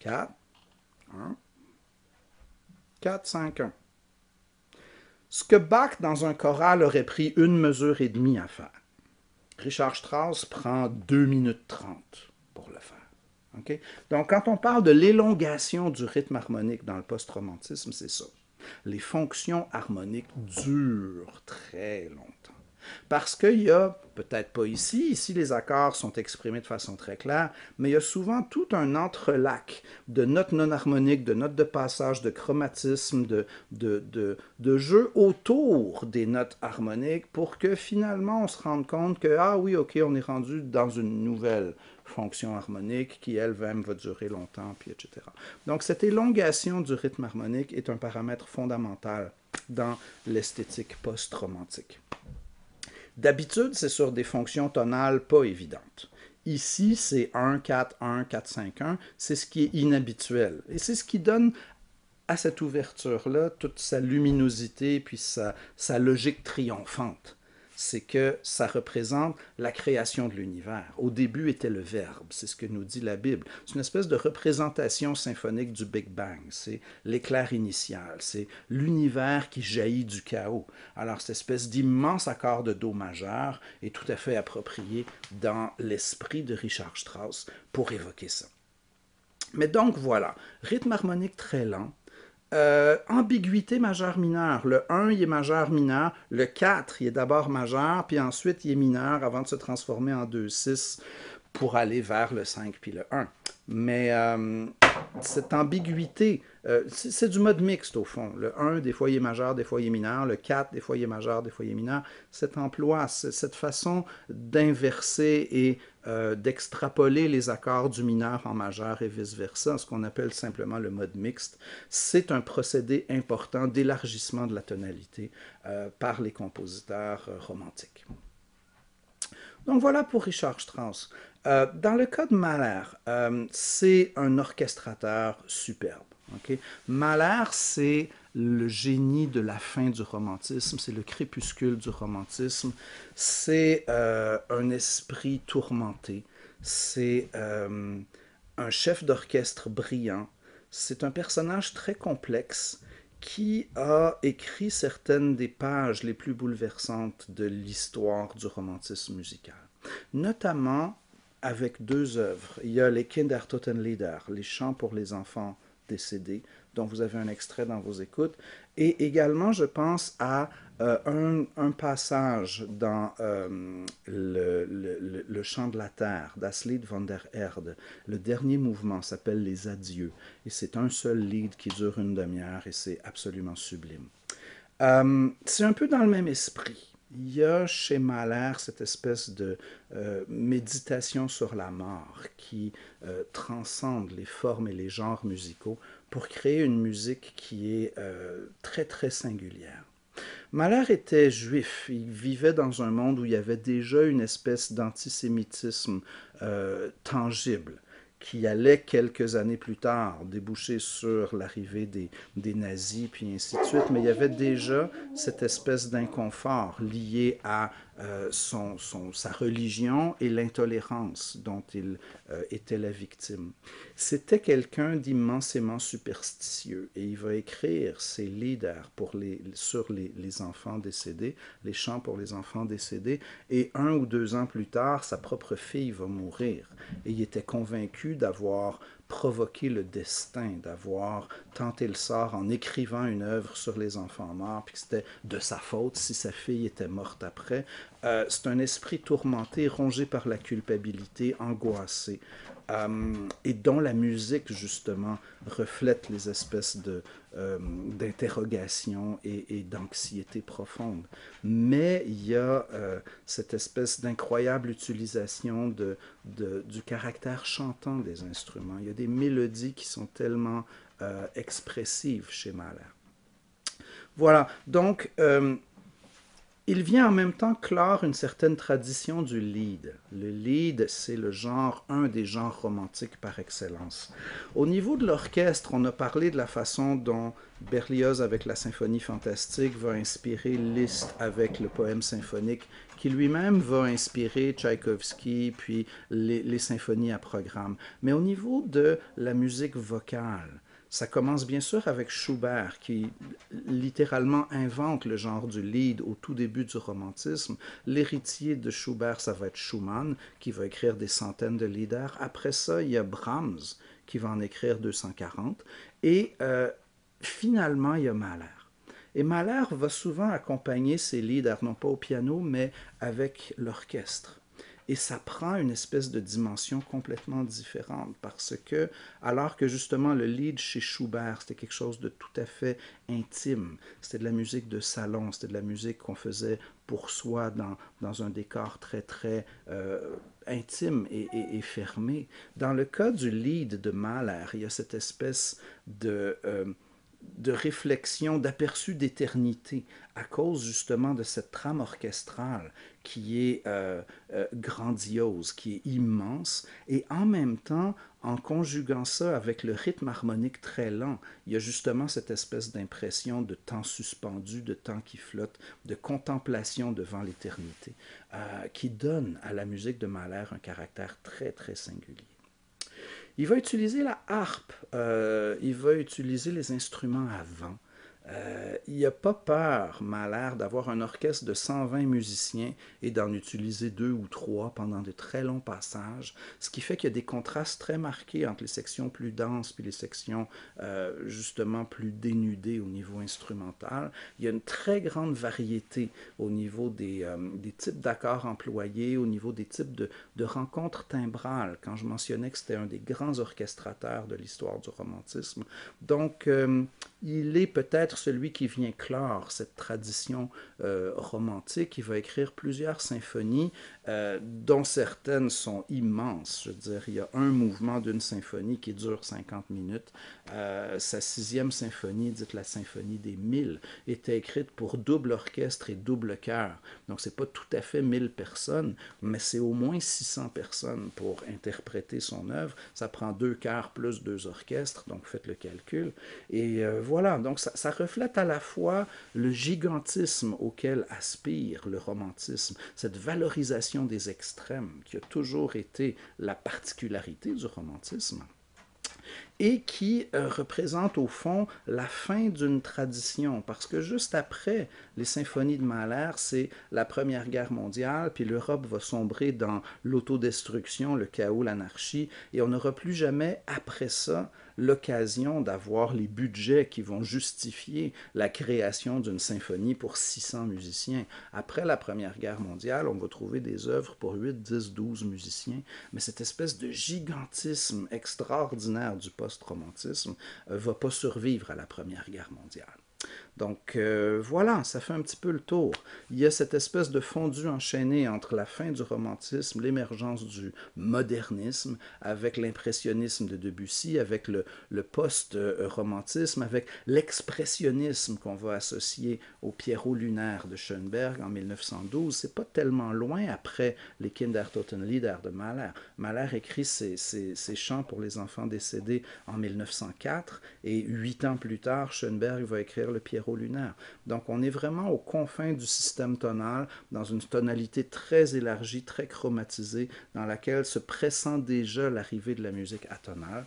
4, 1, 4, 5, 1. Ce que Bach, dans un choral, aurait pris une mesure et demie à faire. Richard Strauss prend 2 minutes 30 pour le faire. Donc, quand on parle de l'élongation du rythme harmonique dans le post-romantisme, c'est ça. Les fonctions harmoniques durent très longtemps. Parce qu'il y a, peut-être pas ici, ici les accords sont exprimés de façon très claire, mais il y a souvent tout un entrelac de notes non harmoniques, de notes de passage, de chromatisme, de, de, jeu autour des notes harmoniques pour que finalement on se rende compte que, ah oui, ok, on est rendu dans une nouvelle fonction harmonique qui, elle-même, va durer longtemps, puis etc. Donc, cette élongation du rythme harmonique est un paramètre fondamental dans l'esthétique post-romantique. D'habitude, c'est sur des fonctions tonales pas évidentes. Ici, c'est 1, 4, 1, 4, 5, 1. C'est ce qui est inhabituel. Et c'est ce qui donne à cette ouverture-là toute sa luminosité puis sa, sa logique triomphante c'est que ça représente la création de l'univers. Au début était le Verbe, c'est ce que nous dit la Bible. C'est une espèce de représentation symphonique du Big Bang, c'est l'éclair initial, c'est l'univers qui jaillit du chaos. Alors cette espèce d'immense accord de Do majeur est tout à fait approprié dans l'esprit de Richard Strauss pour évoquer ça. Mais donc voilà, rythme harmonique très lent, euh, ambiguïté majeur-mineur. Le 1, il est majeur-mineur. Le 4, il est d'abord majeur, puis ensuite, il est mineur avant de se transformer en 2-6 pour aller vers le 5 puis le 1. Mais euh, cette ambiguïté, euh, c'est du mode mixte au fond. Le 1, des fois il est majeur, des fois il est mineur. Le 4, des fois il est majeur, des fois il est mineur. Cet emploi, cette façon d'inverser et d'extrapoler les accords du mineur en majeur et vice-versa, ce qu'on appelle simplement le mode mixte. C'est un procédé important d'élargissement de la tonalité par les compositeurs romantiques. Donc voilà pour Richard Strauss. Euh, dans le cas de Mahler, euh, c'est un orchestrateur superbe. Mahler, c'est le génie de la fin du romantisme, c'est le crépuscule du romantisme, c'est euh, un esprit tourmenté, c'est un chef d'orchestre brillant, c'est un personnage très complexe qui a écrit certaines des pages les plus bouleversantes de l'histoire du romantisme musical, notamment avec deux œuvres. Il y a les Kindertotenlieder, les chants pour les enfants décédés, dont vous avez un extrait dans vos écoutes, et également, je pense à euh, un, passage dans euh, le, chant de la terre d'Aslied von der Erde. Le dernier mouvement s'appelle Les Adieux, et c'est un seul lead qui dure une demi-heure, et c'est absolument sublime. Euh, c'est un peu dans le même esprit il y a chez Mahler cette espèce de méditation sur la mort qui transcende les formes et les genres musicaux pour créer une musique qui est euh, très très singulière. Mahler était juif, il vivait dans un monde où il y avait déjà une espèce d'antisémitisme tangible qui allait quelques années plus tard déboucher sur l'arrivée des, des, nazis, puis ainsi de suite, mais il y avait déjà cette espèce d'inconfort lié à euh, son, sa religion et l'intolérance dont il euh, était la victime. C'était quelqu'un d'immensément superstitieux et il va écrire ses leaders pour les, sur les, les, enfants décédés, les chants pour les enfants décédés, et un ou deux ans plus tard, sa propre fille va mourir. Et il était convaincu d'avoir provoquer le destin, d'avoir tenté le sort en écrivant une œuvre sur les enfants morts, puis que c'était de sa faute si sa fille était morte après. Euh, c'est un esprit tourmenté, rongé par la culpabilité, angoissé. Euh, et dont la musique, justement, reflète les espèces de, euh, et, d'anxiété profonde. Mais il y a euh, cette espèce d'incroyable utilisation de, du caractère chantant des instruments. Il y a des mélodies qui sont tellement expressives chez Mahler. Voilà, donc il vient en même temps clore une certaine tradition du lead. Le lead, c'est le genre, un des genres romantiques par excellence. Au niveau de l'orchestre, on a parlé de la façon dont Berlioz avec la symphonie fantastique va inspirer Liszt avec le poème symphonique, qui lui-même va inspirer Tchaïkovski, puis les, les symphonies à programme. Mais au niveau de la musique vocale, ça commence bien sûr avec Schubert, qui littéralement invente le genre du lead au tout début du romantisme. L'héritier de Schubert, ça va être Schumann, qui va écrire des centaines de leaders. Après ça, il y a Brahms, qui va en écrire 240. Et euh, finalement, il y a Mahler. Et Mahler va souvent accompagner ses leaders, non pas au piano, mais avec l'orchestre et ça prend une espèce de dimension complètement différente parce que, alors que justement le lead chez Schubert, c'était quelque chose de tout à fait intime, c'était de la musique de salon, c'était de la musique qu'on faisait pour soi dans, dans un décor très, très euh, intime et, fermé. Dans le cas du lead de Mahler, il y a cette espèce de... Euh, de réflexion, d'aperçu d'éternité, à cause justement de cette trame orchestrale qui est euh, euh, grandiose, qui est immense, et en même temps, en conjuguant ça avec le rythme harmonique très lent, il y a justement cette espèce d'impression de temps suspendu, de temps qui flotte, de contemplation devant l'éternité, euh, qui donne à la musique de Mahler un caractère très très singulier. Il va utiliser la harpe, euh, il va utiliser les instruments à vent, euh, il n'a pas peur, Mahler, d'avoir un orchestre de 120 musiciens et d'en utiliser deux ou trois pendant de très longs passages, ce qui fait qu'il y a des contrastes très marqués entre les sections plus denses puis les sections euh, justement plus dénudées au niveau instrumental. Il y a une très grande variété au niveau des, euh, des types d'accords employés, au niveau des types de, de rencontres timbrales, quand je mentionnais que c'était un des grands orchestrateurs de l'histoire du romantisme. Donc, il est peut-être celui qui vient clore cette tradition euh, romantique. Il va écrire plusieurs symphonies euh, dont certaines sont immenses. Je veux dire, il y a un mouvement d'une symphonie qui dure 50 minutes. Euh, sa sixième symphonie, dite la symphonie des mille, était écrite pour double orchestre et double chœur. Donc, c'est pas tout à fait 1000 personnes, mais c'est au moins 600 personnes pour interpréter son œuvre. Ça prend deux chœurs plus deux orchestres, donc faites le calcul. Et euh, voilà, donc ça, ça reflète à la fois le gigantisme auquel aspire le romantisme, cette valorisation des extrêmes qui a toujours été la particularité du romantisme et qui euh, représente au fond la fin d'une tradition, parce que juste après les symphonies de Mahler, c'est la Première Guerre mondiale, puis l'Europe va sombrer dans l'autodestruction, le chaos, l'anarchie, et on n'aura plus jamais après ça l'occasion d'avoir les budgets qui vont justifier la création d'une symphonie pour 600 musiciens. Après la Première Guerre mondiale, on va trouver des œuvres pour 8, 10, 12 musiciens, mais cette espèce de gigantisme extraordinaire du post-romantisme euh, va pas survivre à la Première Guerre mondiale. Donc euh, voilà, ça fait un petit peu le tour. Il y a cette espèce de fondu enchaîné entre la fin du romantisme, l'émergence du modernisme, avec l'impressionnisme de Debussy, avec le, post-romantisme, avec l'expressionnisme qu'on va associer au Pierrot lunaire de Schoenberg en 1912. C'est pas tellement loin après les Kindertotenlieder de Mahler. Mahler écrit ses, ses chants pour les enfants décédés en 1904 et huit ans plus tard, Schoenberg va écrire le Pierrot lunaire. Donc on est vraiment aux confins du système tonal, dans une tonalité très élargie, très chromatisée, dans laquelle se pressent déjà l'arrivée de la musique atonale.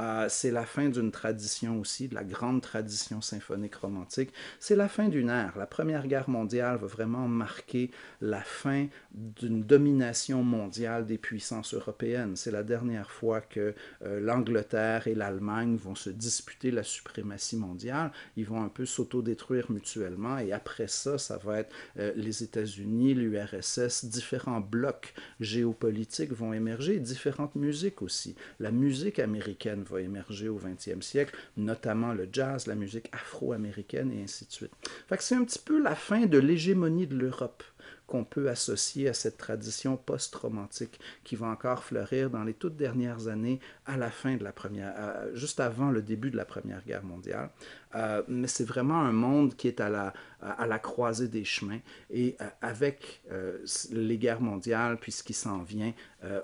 Euh, c'est la fin d'une tradition aussi, de la grande tradition symphonique romantique. C'est la fin d'une ère. La Première Guerre mondiale va vraiment marquer la fin d'une domination mondiale des puissances européennes. C'est la dernière fois que euh, l'Angleterre et l'Allemagne vont se disputer la suprématie mondiale. Ils vont un peu s'autodétruire mutuellement et après ça, ça va être euh, les États-Unis, l'URSS, différents blocs géopolitiques vont émerger, différentes musiques aussi. La musique américaine va émerger au 20e siècle, notamment le jazz, la musique afro-américaine et ainsi de suite. c'est un petit peu la fin de l'hégémonie de l'Europe qu'on peut associer à cette tradition post-romantique qui va encore fleurir dans les toutes dernières années à la fin de la première, juste avant le début de la Première Guerre mondiale. Euh, mais c'est vraiment un monde qui est à la, à la croisée des chemins et euh, avec euh, les guerres mondiales, puis ce qui s'en vient,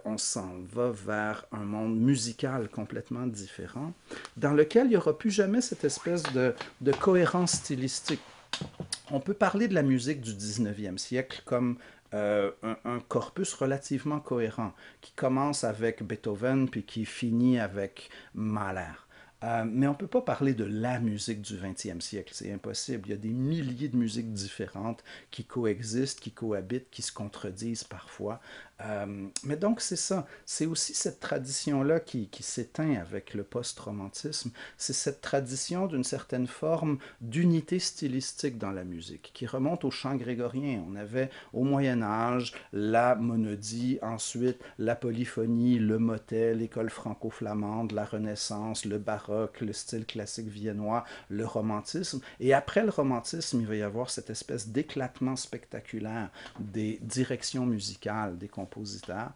on s'en va vers un monde musical complètement différent dans lequel il n'y aura plus jamais cette espèce de, de cohérence stylistique on peut parler de la musique du 19e siècle comme euh, un, corpus relativement cohérent, qui commence avec Beethoven puis qui finit avec Mahler. Euh, mais on ne peut pas parler de la musique du 20e siècle, c'est impossible. Il y a des milliers de musiques différentes qui coexistent, qui cohabitent, qui se contredisent parfois. Euh, mais donc, c'est ça. C'est aussi cette tradition-là qui, qui s'éteint avec le post-romantisme. C'est cette tradition d'une certaine forme d'unité stylistique dans la musique qui remonte au chant grégorien. On avait au Moyen Âge la monodie, ensuite la polyphonie, le motet, l'école franco-flamande, la Renaissance, le baroque, le style classique viennois, le romantisme. Et après le romantisme, il va y avoir cette espèce d'éclatement spectaculaire des directions musicales, des compositeur.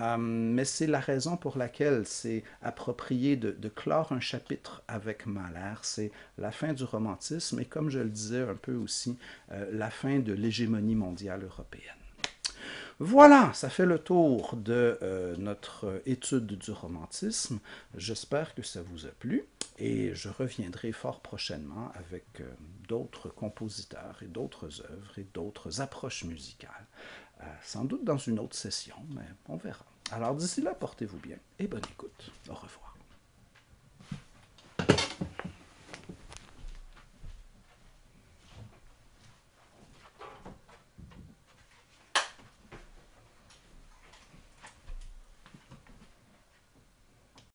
Euh, mais c'est la raison pour laquelle c'est approprié de, clore un chapitre avec Mahler. C'est la fin du romantisme et, comme je le disais un peu aussi, euh, la fin de l'hégémonie mondiale européenne. Voilà, ça fait le tour de euh, notre étude du romantisme. J'espère que ça vous a plu et je reviendrai fort prochainement avec d'autres compositeurs et d'autres œuvres et d'autres approches musicales. Euh, sans doute dans une autre session, mais on verra. Alors d'ici là, portez-vous bien et bonne écoute. Au revoir.